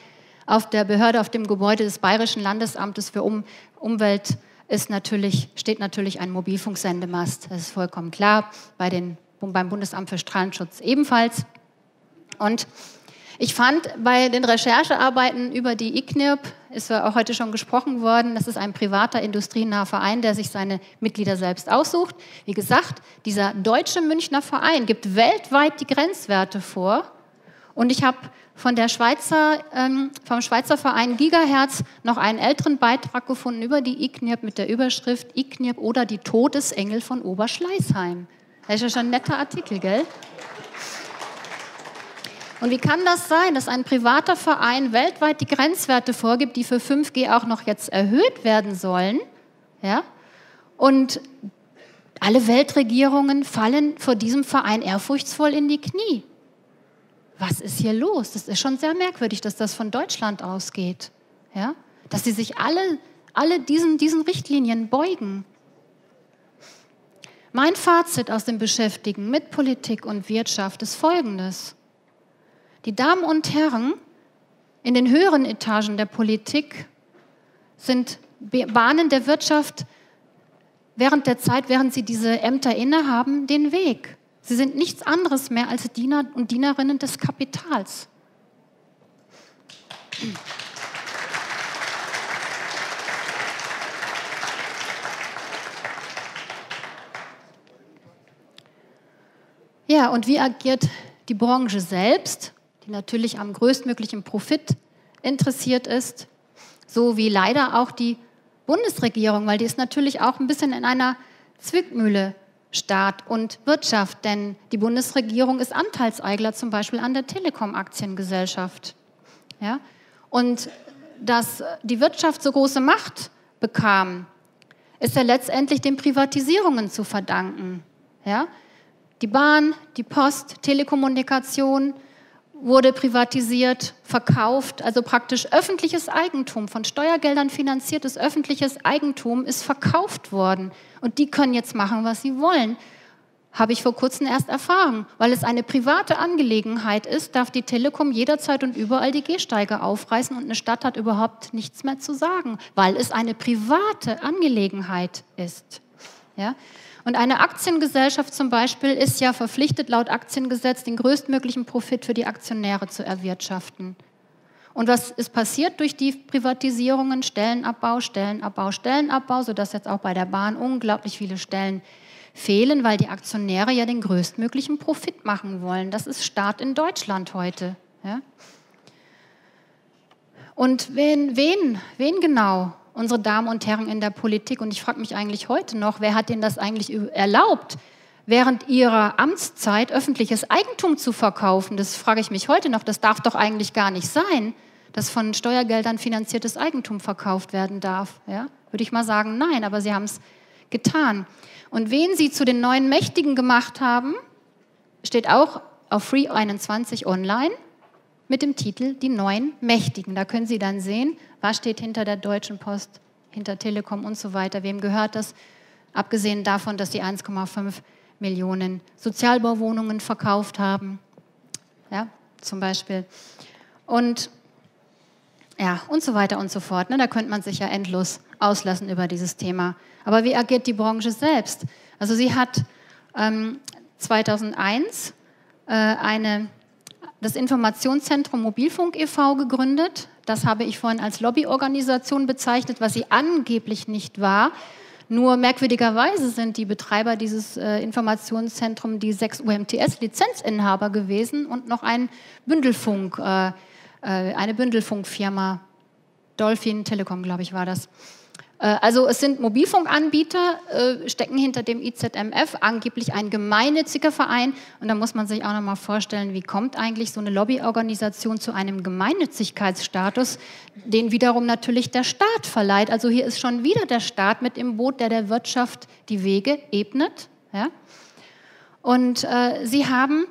auf der Behörde, auf dem Gebäude des Bayerischen Landesamtes für um Umwelt ist natürlich, steht natürlich ein Mobilfunksendemast. Das ist vollkommen klar, bei den, beim Bundesamt für Strahlenschutz ebenfalls. Und ich fand bei den Recherchearbeiten über die ICNIRP ist auch heute schon gesprochen worden. Das ist ein privater, industrienaher Verein, der sich seine Mitglieder selbst aussucht. Wie gesagt, dieser deutsche Münchner Verein gibt weltweit die Grenzwerte vor. Und ich habe von der Schweizer, ähm, vom Schweizer Verein Gigahertz noch einen älteren Beitrag gefunden über die IKNIRP mit der Überschrift IKNIRP oder die Todesengel von Oberschleißheim. Das ist ja schon ein netter Artikel, gell? Und wie kann das sein, dass ein privater Verein weltweit die Grenzwerte vorgibt, die für 5G auch noch jetzt erhöht werden sollen? Ja? Und alle Weltregierungen fallen vor diesem Verein ehrfurchtsvoll in die Knie. Was ist hier los? Das ist schon sehr merkwürdig, dass das von Deutschland ausgeht. Ja? Dass sie sich alle, alle diesen, diesen Richtlinien beugen. Mein Fazit aus dem Beschäftigen mit Politik und Wirtschaft ist folgendes. Die Damen und Herren in den höheren Etagen der Politik sind Bahnen der Wirtschaft während der Zeit, während sie diese Ämter innehaben, den Weg. Sie sind nichts anderes mehr als Diener und Dienerinnen des Kapitals. Ja, und wie agiert die Branche selbst? Die natürlich am größtmöglichen Profit interessiert ist, so wie leider auch die Bundesregierung, weil die ist natürlich auch ein bisschen in einer Zwickmühle Staat und Wirtschaft, denn die Bundesregierung ist Anteilseigler zum Beispiel an der Telekom-Aktiengesellschaft. Ja? Und dass die Wirtschaft so große Macht bekam, ist ja letztendlich den Privatisierungen zu verdanken. Ja? Die Bahn, die Post, Telekommunikation, wurde privatisiert, verkauft, also praktisch öffentliches Eigentum, von Steuergeldern finanziertes öffentliches Eigentum ist verkauft worden. Und die können jetzt machen, was sie wollen. Habe ich vor kurzem erst erfahren. Weil es eine private Angelegenheit ist, darf die Telekom jederzeit und überall die Gehsteige aufreißen und eine Stadt hat überhaupt nichts mehr zu sagen, weil es eine private Angelegenheit ist. Ja? Und eine Aktiengesellschaft zum Beispiel ist ja verpflichtet, laut Aktiengesetz den größtmöglichen Profit für die Aktionäre zu erwirtschaften. Und was ist passiert durch die Privatisierungen? Stellenabbau, Stellenabbau, Stellenabbau, sodass jetzt auch bei der Bahn unglaublich viele Stellen fehlen, weil die Aktionäre ja den größtmöglichen Profit machen wollen. Das ist Staat in Deutschland heute. Ja? Und wen, wen, wen genau unsere Damen und Herren in der Politik. Und ich frage mich eigentlich heute noch, wer hat denen das eigentlich erlaubt, während ihrer Amtszeit öffentliches Eigentum zu verkaufen? Das frage ich mich heute noch. Das darf doch eigentlich gar nicht sein, dass von Steuergeldern finanziertes Eigentum verkauft werden darf. Ja? Würde ich mal sagen, nein, aber sie haben es getan. Und wen sie zu den neuen Mächtigen gemacht haben, steht auch auf Free 21 online mit dem Titel Die neuen Mächtigen. Da können Sie dann sehen, was steht hinter der Deutschen Post, hinter Telekom und so weiter. Wem gehört das? Abgesehen davon, dass die 1,5 Millionen Sozialbauwohnungen verkauft haben, ja, zum Beispiel. Und ja, und so weiter und so fort. Ne? Da könnte man sich ja endlos auslassen über dieses Thema. Aber wie agiert die Branche selbst? Also sie hat ähm, 2001 äh, eine das Informationszentrum Mobilfunk e.V. gegründet. Das habe ich vorhin als Lobbyorganisation bezeichnet, was sie angeblich nicht war. Nur merkwürdigerweise sind die Betreiber dieses äh, Informationszentrums die sechs UMTS-Lizenzinhaber gewesen und noch ein Bündelfunk, äh, äh, eine Bündelfunkfirma, Dolphin Telekom, glaube ich, war das. Äh, also es sind Mobilfunkanbieter, äh, stecken hinter dem IZMF, angeblich ein gemeinnütziger Verein. Und da muss man sich auch noch mal vorstellen, wie kommt eigentlich so eine Lobbyorganisation zu einem Gemeinnützigkeitsstatus, den wiederum natürlich der Staat verleiht. Also hier ist schon wieder der Staat mit im Boot, der der Wirtschaft die Wege ebnet. Ja? Und äh, sie haben,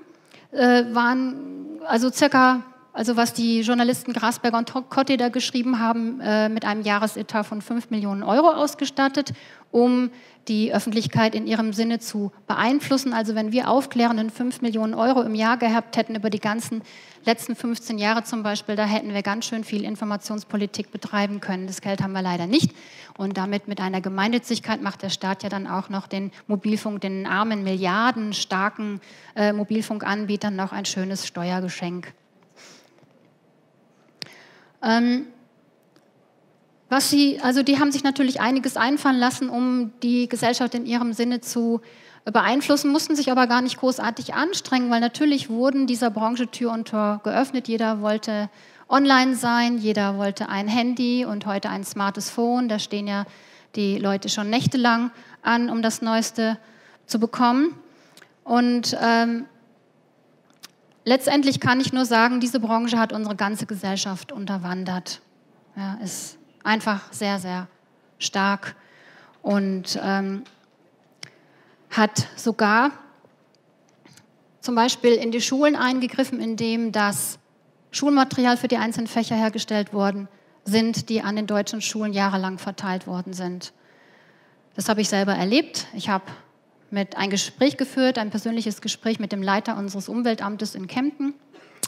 äh, waren also circa also was die Journalisten Grasberger und Kotte da geschrieben haben, äh, mit einem Jahresetat von 5 Millionen Euro ausgestattet, um die Öffentlichkeit in ihrem Sinne zu beeinflussen. Also wenn wir aufklärenden 5 Millionen Euro im Jahr gehabt hätten über die ganzen letzten 15 Jahre zum Beispiel, da hätten wir ganz schön viel Informationspolitik betreiben können. Das Geld haben wir leider nicht. Und damit mit einer Gemeinnützigkeit macht der Staat ja dann auch noch den Mobilfunk, den armen, milliardenstarken äh, Mobilfunkanbietern noch ein schönes Steuergeschenk. Ähm, was sie, also die haben sich natürlich einiges einfallen lassen, um die Gesellschaft in ihrem Sinne zu beeinflussen, mussten sich aber gar nicht großartig anstrengen, weil natürlich wurden dieser Branche Tür und Tor geöffnet. Jeder wollte online sein, jeder wollte ein Handy und heute ein smartes Phone. Da stehen ja die Leute schon nächtelang an, um das Neueste zu bekommen. Und ähm, letztendlich kann ich nur sagen, diese Branche hat unsere ganze Gesellschaft unterwandert. Ja, ist einfach sehr, sehr stark und ähm, hat sogar zum Beispiel in die Schulen eingegriffen, indem das Schulmaterial für die einzelnen Fächer hergestellt worden sind, die an den deutschen Schulen jahrelang verteilt worden sind. Das habe ich selber erlebt. Ich habe mit ein Gespräch geführt, ein persönliches Gespräch mit dem Leiter unseres Umweltamtes in Kempten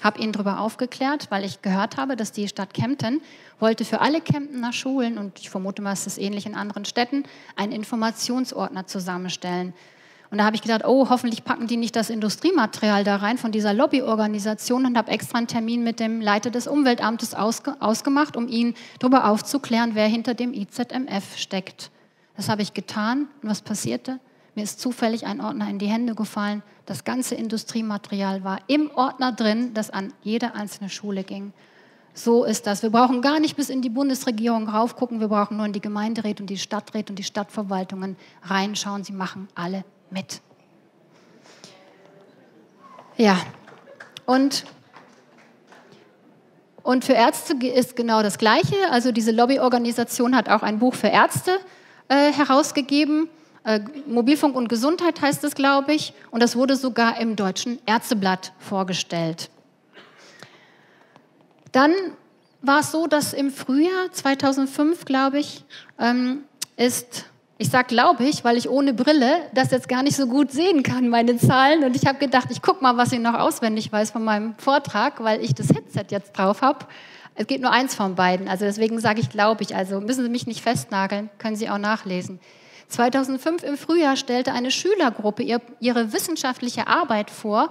habe ihn darüber aufgeklärt, weil ich gehört habe, dass die Stadt Kempten wollte für alle Kemptener Schulen, und ich vermute mal, es ist ähnlich in anderen Städten, einen Informationsordner zusammenstellen. Und da habe ich gedacht, oh, hoffentlich packen die nicht das Industriematerial da rein von dieser Lobbyorganisation und habe extra einen Termin mit dem Leiter des Umweltamtes ausge ausgemacht, um ihn darüber aufzuklären, wer hinter dem IZMF steckt. Das habe ich getan. Und was passierte? Mir ist zufällig ein Ordner in die Hände gefallen. Das ganze Industriematerial war im Ordner drin, das an jede einzelne Schule ging. So ist das. Wir brauchen gar nicht bis in die Bundesregierung raufgucken. Wir brauchen nur in die Gemeinderäte und die Stadträte und die Stadtverwaltungen reinschauen. Sie machen alle mit. Ja, und, und für Ärzte ist genau das Gleiche. Also diese Lobbyorganisation hat auch ein Buch für Ärzte äh, herausgegeben. Äh, Mobilfunk und Gesundheit heißt es, glaube ich, und das wurde sogar im deutschen Ärzteblatt vorgestellt. Dann war es so, dass im Frühjahr 2005, glaube ich, ähm, ist, ich sage glaube ich, weil ich ohne Brille das jetzt gar nicht so gut sehen kann, meine Zahlen. Und ich habe gedacht, ich gucke mal, was ich noch auswendig weiß von meinem Vortrag, weil ich das Headset jetzt drauf habe. Es geht nur eins von beiden, also deswegen sage ich glaube ich. Also müssen Sie mich nicht festnageln, können Sie auch nachlesen. 2005 im Frühjahr stellte eine Schülergruppe ihr, ihre wissenschaftliche Arbeit vor,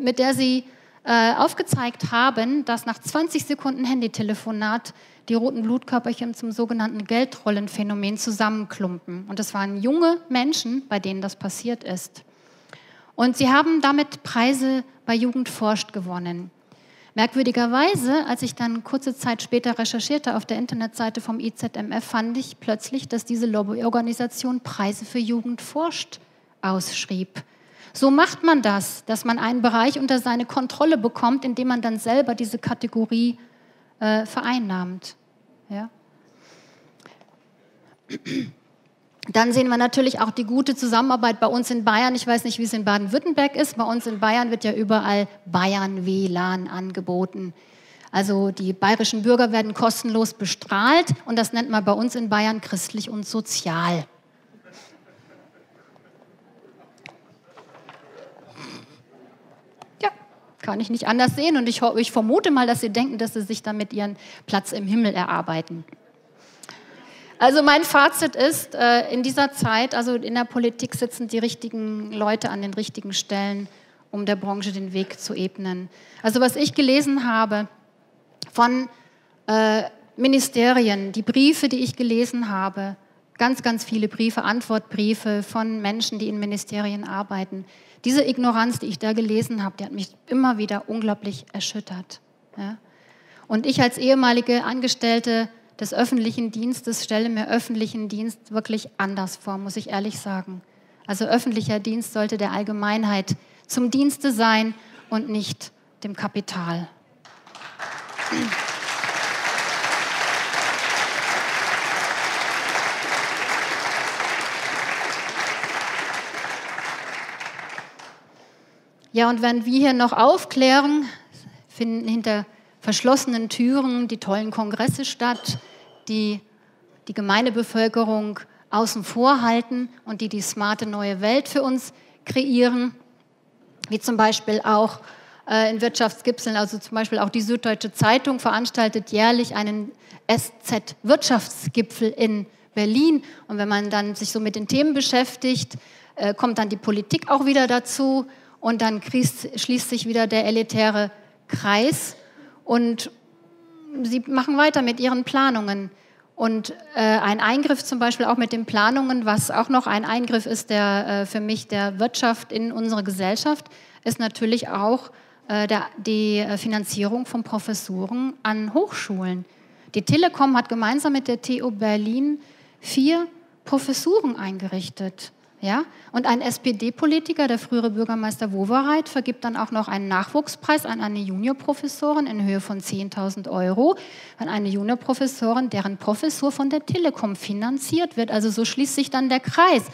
mit der sie äh, aufgezeigt haben, dass nach 20 Sekunden Handytelefonat die roten Blutkörperchen zum sogenannten Geldrollenphänomen zusammenklumpen. Und das waren junge Menschen, bei denen das passiert ist. Und sie haben damit Preise bei Jugend forscht gewonnen. Merkwürdigerweise, als ich dann kurze Zeit später recherchierte auf der Internetseite vom IZMF, fand ich plötzlich, dass diese Lobbyorganisation Preise für Jugend forscht ausschrieb. So macht man das, dass man einen Bereich unter seine Kontrolle bekommt, indem man dann selber diese Kategorie äh, vereinnahmt. Ja? Dann sehen wir natürlich auch die gute Zusammenarbeit bei uns in Bayern. Ich weiß nicht, wie es in Baden-Württemberg ist. Bei uns in Bayern wird ja überall Bayern-WLAN angeboten. Also die bayerischen Bürger werden kostenlos bestrahlt und das nennt man bei uns in Bayern christlich und sozial. Ja, kann ich nicht anders sehen und ich, ich vermute mal, dass Sie denken, dass Sie sich damit Ihren Platz im Himmel erarbeiten. Also mein Fazit ist, äh, in dieser Zeit, also in der Politik sitzen die richtigen Leute an den richtigen Stellen, um der Branche den Weg zu ebnen. Also was ich gelesen habe von äh, Ministerien, die Briefe, die ich gelesen habe, ganz, ganz viele Briefe, Antwortbriefe von Menschen, die in Ministerien arbeiten. Diese Ignoranz, die ich da gelesen habe, die hat mich immer wieder unglaublich erschüttert. Ja? Und ich als ehemalige Angestellte des öffentlichen Dienstes stelle mir öffentlichen Dienst wirklich anders vor, muss ich ehrlich sagen. Also öffentlicher Dienst sollte der Allgemeinheit zum Dienste sein und nicht dem Kapital. Ja, und wenn wir hier noch aufklären, finden hinter verschlossenen Türen die tollen Kongresse statt, die die Gemeindebevölkerung außen vor halten und die die smarte neue Welt für uns kreieren, wie zum Beispiel auch äh, in Wirtschaftsgipfeln, also zum Beispiel auch die Süddeutsche Zeitung veranstaltet jährlich einen SZ-Wirtschaftsgipfel in Berlin. Und wenn man dann sich so mit den Themen beschäftigt, äh, kommt dann die Politik auch wieder dazu. Und dann schließt sich wieder der elitäre Kreis und sie machen weiter mit ihren Planungen. Und äh, ein Eingriff zum Beispiel auch mit den Planungen, was auch noch ein Eingriff ist, der äh, für mich der Wirtschaft in unsere Gesellschaft, ist natürlich auch äh, der, die äh, Finanzierung von Professuren an Hochschulen. Die Telekom hat gemeinsam mit der TU Berlin vier Professuren eingerichtet. Ja? Und ein SPD-Politiker, der frühere Bürgermeister Wowereit, vergibt dann auch noch einen Nachwuchspreis an eine Juniorprofessorin in Höhe von 10.000 Euro, an eine Juniorprofessorin, deren Professur von der Telekom finanziert wird. Also so schließt sich dann der Kreis.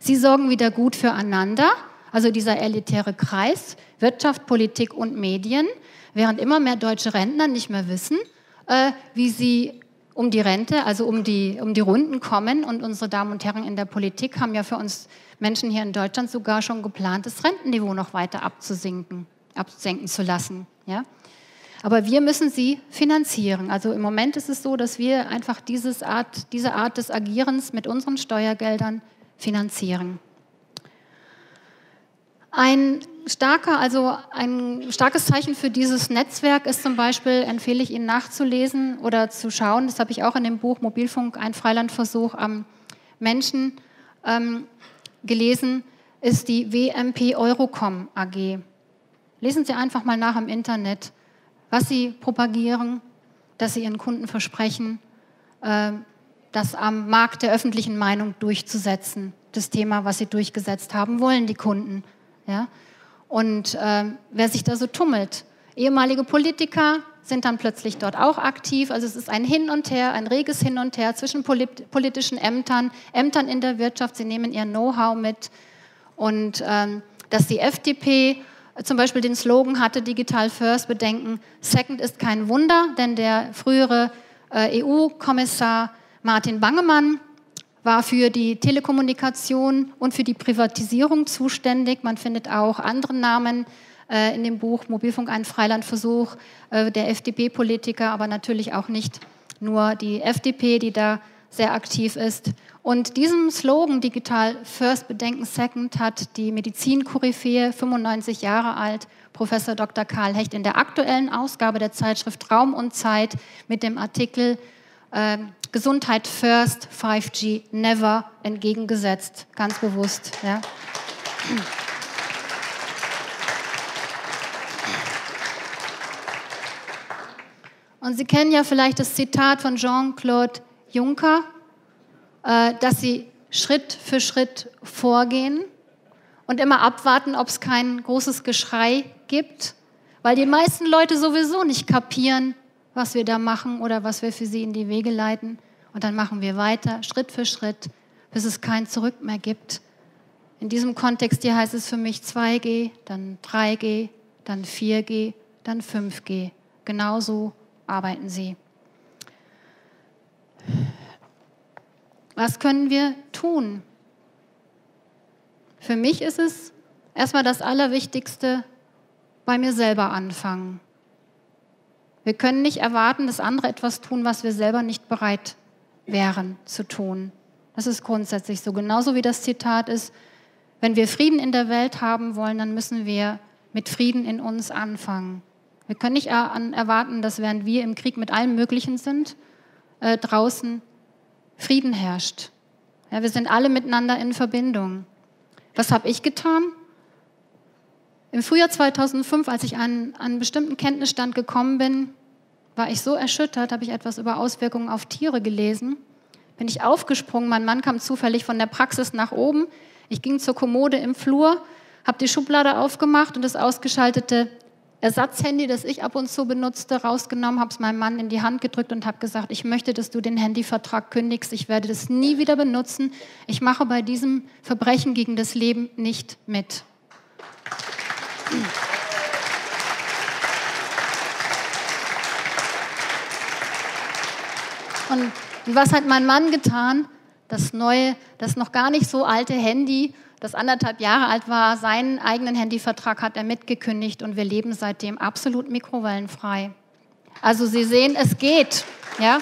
Sie sorgen wieder gut füreinander, also dieser elitäre Kreis, Wirtschaft, Politik und Medien, während immer mehr deutsche Rentner nicht mehr wissen, äh, wie sie um die Rente, also um die, um die Runden kommen. Und unsere Damen und Herren in der Politik haben ja für uns Menschen hier in Deutschland sogar schon geplant, das Rentenniveau noch weiter abzusinken, absenken zu lassen. Ja? Aber wir müssen sie finanzieren. Also im Moment ist es so, dass wir einfach dieses Art, diese Art des Agierens mit unseren Steuergeldern finanzieren. Ein starker, also ein starkes Zeichen für dieses Netzwerk ist zum Beispiel, empfehle ich Ihnen nachzulesen oder zu schauen, das habe ich auch in dem Buch Mobilfunk, ein Freilandversuch am Menschen ähm, gelesen, ist die WMP Eurocom AG. Lesen Sie einfach mal nach im Internet, was Sie propagieren, dass Sie Ihren Kunden versprechen, äh, das am Markt der öffentlichen Meinung durchzusetzen. Das Thema, was Sie durchgesetzt haben wollen, die Kunden. Ja? Und äh, wer sich da so tummelt, ehemalige Politiker sind dann plötzlich dort auch aktiv. Also es ist ein Hin und Her, ein reges Hin und Her zwischen polit politischen Ämtern, Ämtern in der Wirtschaft. Sie nehmen ihr Know-how mit. Und ähm, dass die FDP zum Beispiel den Slogan hatte, Digital First, bedenken, Second ist kein Wunder, denn der frühere äh, EU-Kommissar Martin Bangemann war für die Telekommunikation und für die Privatisierung zuständig. Man findet auch andere Namen äh, in dem Buch Mobilfunk ein Freilandversuch äh, der FDP-Politiker, aber natürlich auch nicht nur die FDP, die da sehr aktiv ist. Und diesem Slogan Digital First Bedenken Second hat die Medizin-Koryphäe, 95 Jahre alt, Professor Dr. Karl Hecht in der aktuellen Ausgabe der Zeitschrift Raum und Zeit mit dem Artikel äh, Gesundheit first, 5G never entgegengesetzt, ganz bewusst. Ja. Und Sie kennen ja vielleicht das Zitat von Jean-Claude Juncker, äh, dass Sie Schritt für Schritt vorgehen und immer abwarten, ob es kein großes Geschrei gibt, weil die meisten Leute sowieso nicht kapieren, was wir da machen oder was wir für sie in die Wege leiten. Und dann machen wir weiter, Schritt für Schritt, bis es kein Zurück mehr gibt. In diesem Kontext hier heißt es für mich 2G, dann 3G, dann 4G, dann 5G. Genauso arbeiten sie. Was können wir tun? Für mich ist es erstmal das Allerwichtigste, bei mir selber anfangen. Wir können nicht erwarten, dass andere etwas tun, was wir selber nicht bereit wären zu tun. Das ist grundsätzlich so. Genauso wie das Zitat ist, wenn wir Frieden in der Welt haben wollen, dann müssen wir mit Frieden in uns anfangen. Wir können nicht erwarten, dass während wir im Krieg mit allem Möglichen sind, äh, draußen Frieden herrscht. Ja, wir sind alle miteinander in Verbindung. Was habe ich getan? Im Frühjahr 2005, als ich an, an einen bestimmten Kenntnisstand gekommen bin, war ich so erschüttert, habe ich etwas über Auswirkungen auf Tiere gelesen. Bin ich aufgesprungen, mein Mann kam zufällig von der Praxis nach oben. Ich ging zur Kommode im Flur, habe die Schublade aufgemacht und das ausgeschaltete Ersatzhandy, das ich ab und zu benutzte, rausgenommen, habe es meinem Mann in die Hand gedrückt und habe gesagt, ich möchte, dass du den Handyvertrag kündigst. Ich werde das nie wieder benutzen. Ich mache bei diesem Verbrechen gegen das Leben nicht mit. Und, was hat mein Mann getan? Das neue, das noch gar nicht so alte Handy, das anderthalb Jahre alt war, seinen eigenen Handyvertrag hat er mitgekündigt und wir leben seitdem absolut mikrowellenfrei. Also Sie sehen, es geht. Ja?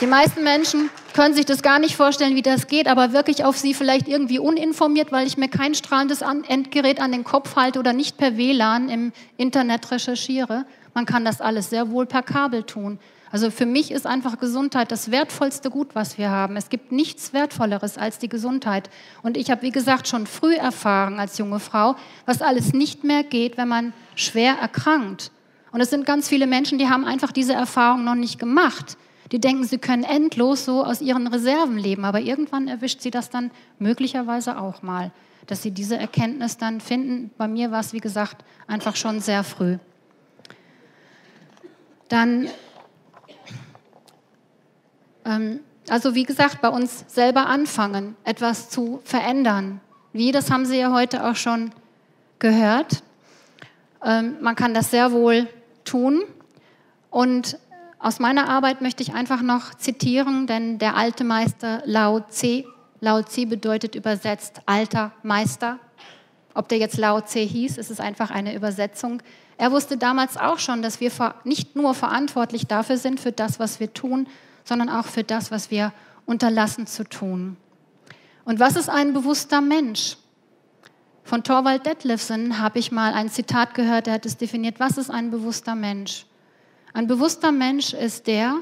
Die meisten Menschen können sich das gar nicht vorstellen, wie das geht, aber wirklich auf sie vielleicht irgendwie uninformiert, weil ich mir kein strahlendes Endgerät an den Kopf halte oder nicht per WLAN im Internet recherchiere. Man kann das alles sehr wohl per Kabel tun. Also für mich ist einfach Gesundheit das wertvollste Gut, was wir haben. Es gibt nichts Wertvolleres als die Gesundheit. Und ich habe, wie gesagt, schon früh erfahren als junge Frau, was alles nicht mehr geht, wenn man schwer erkrankt. Und es sind ganz viele Menschen, die haben einfach diese Erfahrung noch nicht gemacht. Die denken, sie können endlos so aus ihren Reserven leben, aber irgendwann erwischt sie das dann möglicherweise auch mal, dass sie diese Erkenntnis dann finden. Bei mir war es, wie gesagt, einfach schon sehr früh. Dann, ähm, also wie gesagt, bei uns selber anfangen, etwas zu verändern. Wie, das haben Sie ja heute auch schon gehört. Ähm, man kann das sehr wohl tun. Und aus meiner Arbeit möchte ich einfach noch zitieren, denn der alte Meister Lao Tse, Lao Tse bedeutet übersetzt alter Meister. Ob der jetzt Lao Tse hieß, ist es einfach eine Übersetzung. Er wusste damals auch schon, dass wir nicht nur verantwortlich dafür sind, für das, was wir tun, sondern auch für das, was wir unterlassen zu tun. Und was ist ein bewusster Mensch? Von Thorwald Detlefsen habe ich mal ein Zitat gehört, der hat es definiert, was ist ein bewusster Mensch? Ein bewusster Mensch ist der,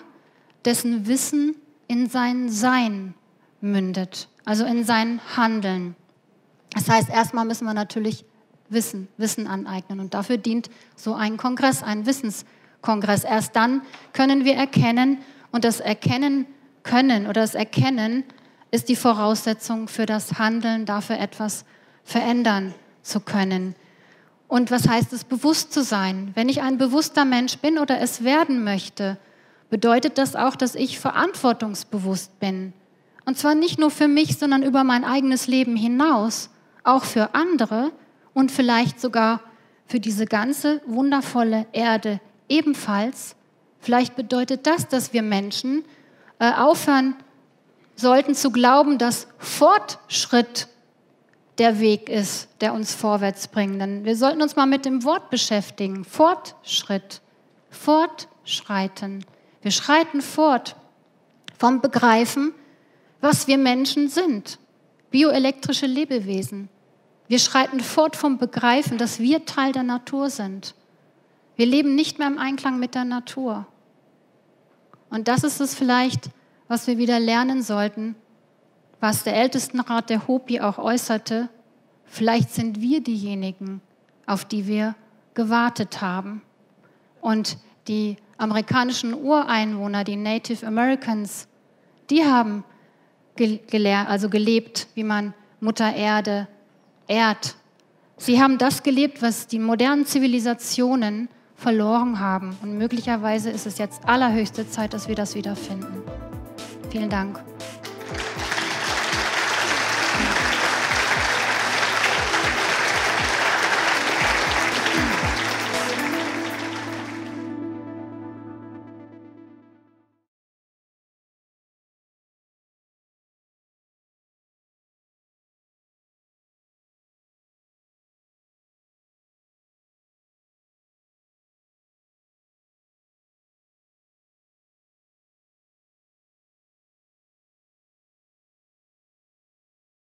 dessen Wissen in sein Sein mündet, also in sein Handeln. Das heißt, erstmal müssen wir natürlich Wissen, Wissen aneignen und dafür dient so ein Kongress, ein Wissenskongress. Erst dann können wir erkennen und das Erkennen können oder das Erkennen ist die Voraussetzung für das Handeln, dafür etwas verändern zu können. Und was heißt es, bewusst zu sein? Wenn ich ein bewusster Mensch bin oder es werden möchte, bedeutet das auch, dass ich verantwortungsbewusst bin. Und zwar nicht nur für mich, sondern über mein eigenes Leben hinaus, auch für andere und vielleicht sogar für diese ganze wundervolle Erde ebenfalls. Vielleicht bedeutet das, dass wir Menschen äh, aufhören sollten zu glauben, dass Fortschritt der Weg ist, der uns vorwärts bringt. Denn wir sollten uns mal mit dem Wort beschäftigen. Fortschritt, fortschreiten. Wir schreiten fort vom Begreifen, was wir Menschen sind. Bioelektrische Lebewesen. Wir schreiten fort vom Begreifen, dass wir Teil der Natur sind. Wir leben nicht mehr im Einklang mit der Natur. Und das ist es vielleicht, was wir wieder lernen sollten, was der Ältestenrat der Hopi auch äußerte, vielleicht sind wir diejenigen, auf die wir gewartet haben. Und die amerikanischen Ureinwohner, die Native Americans, die haben gelehrt, also gelebt, wie man Mutter Erde ehrt. Sie haben das gelebt, was die modernen Zivilisationen verloren haben. Und möglicherweise ist es jetzt allerhöchste Zeit, dass wir das wiederfinden. Vielen Dank.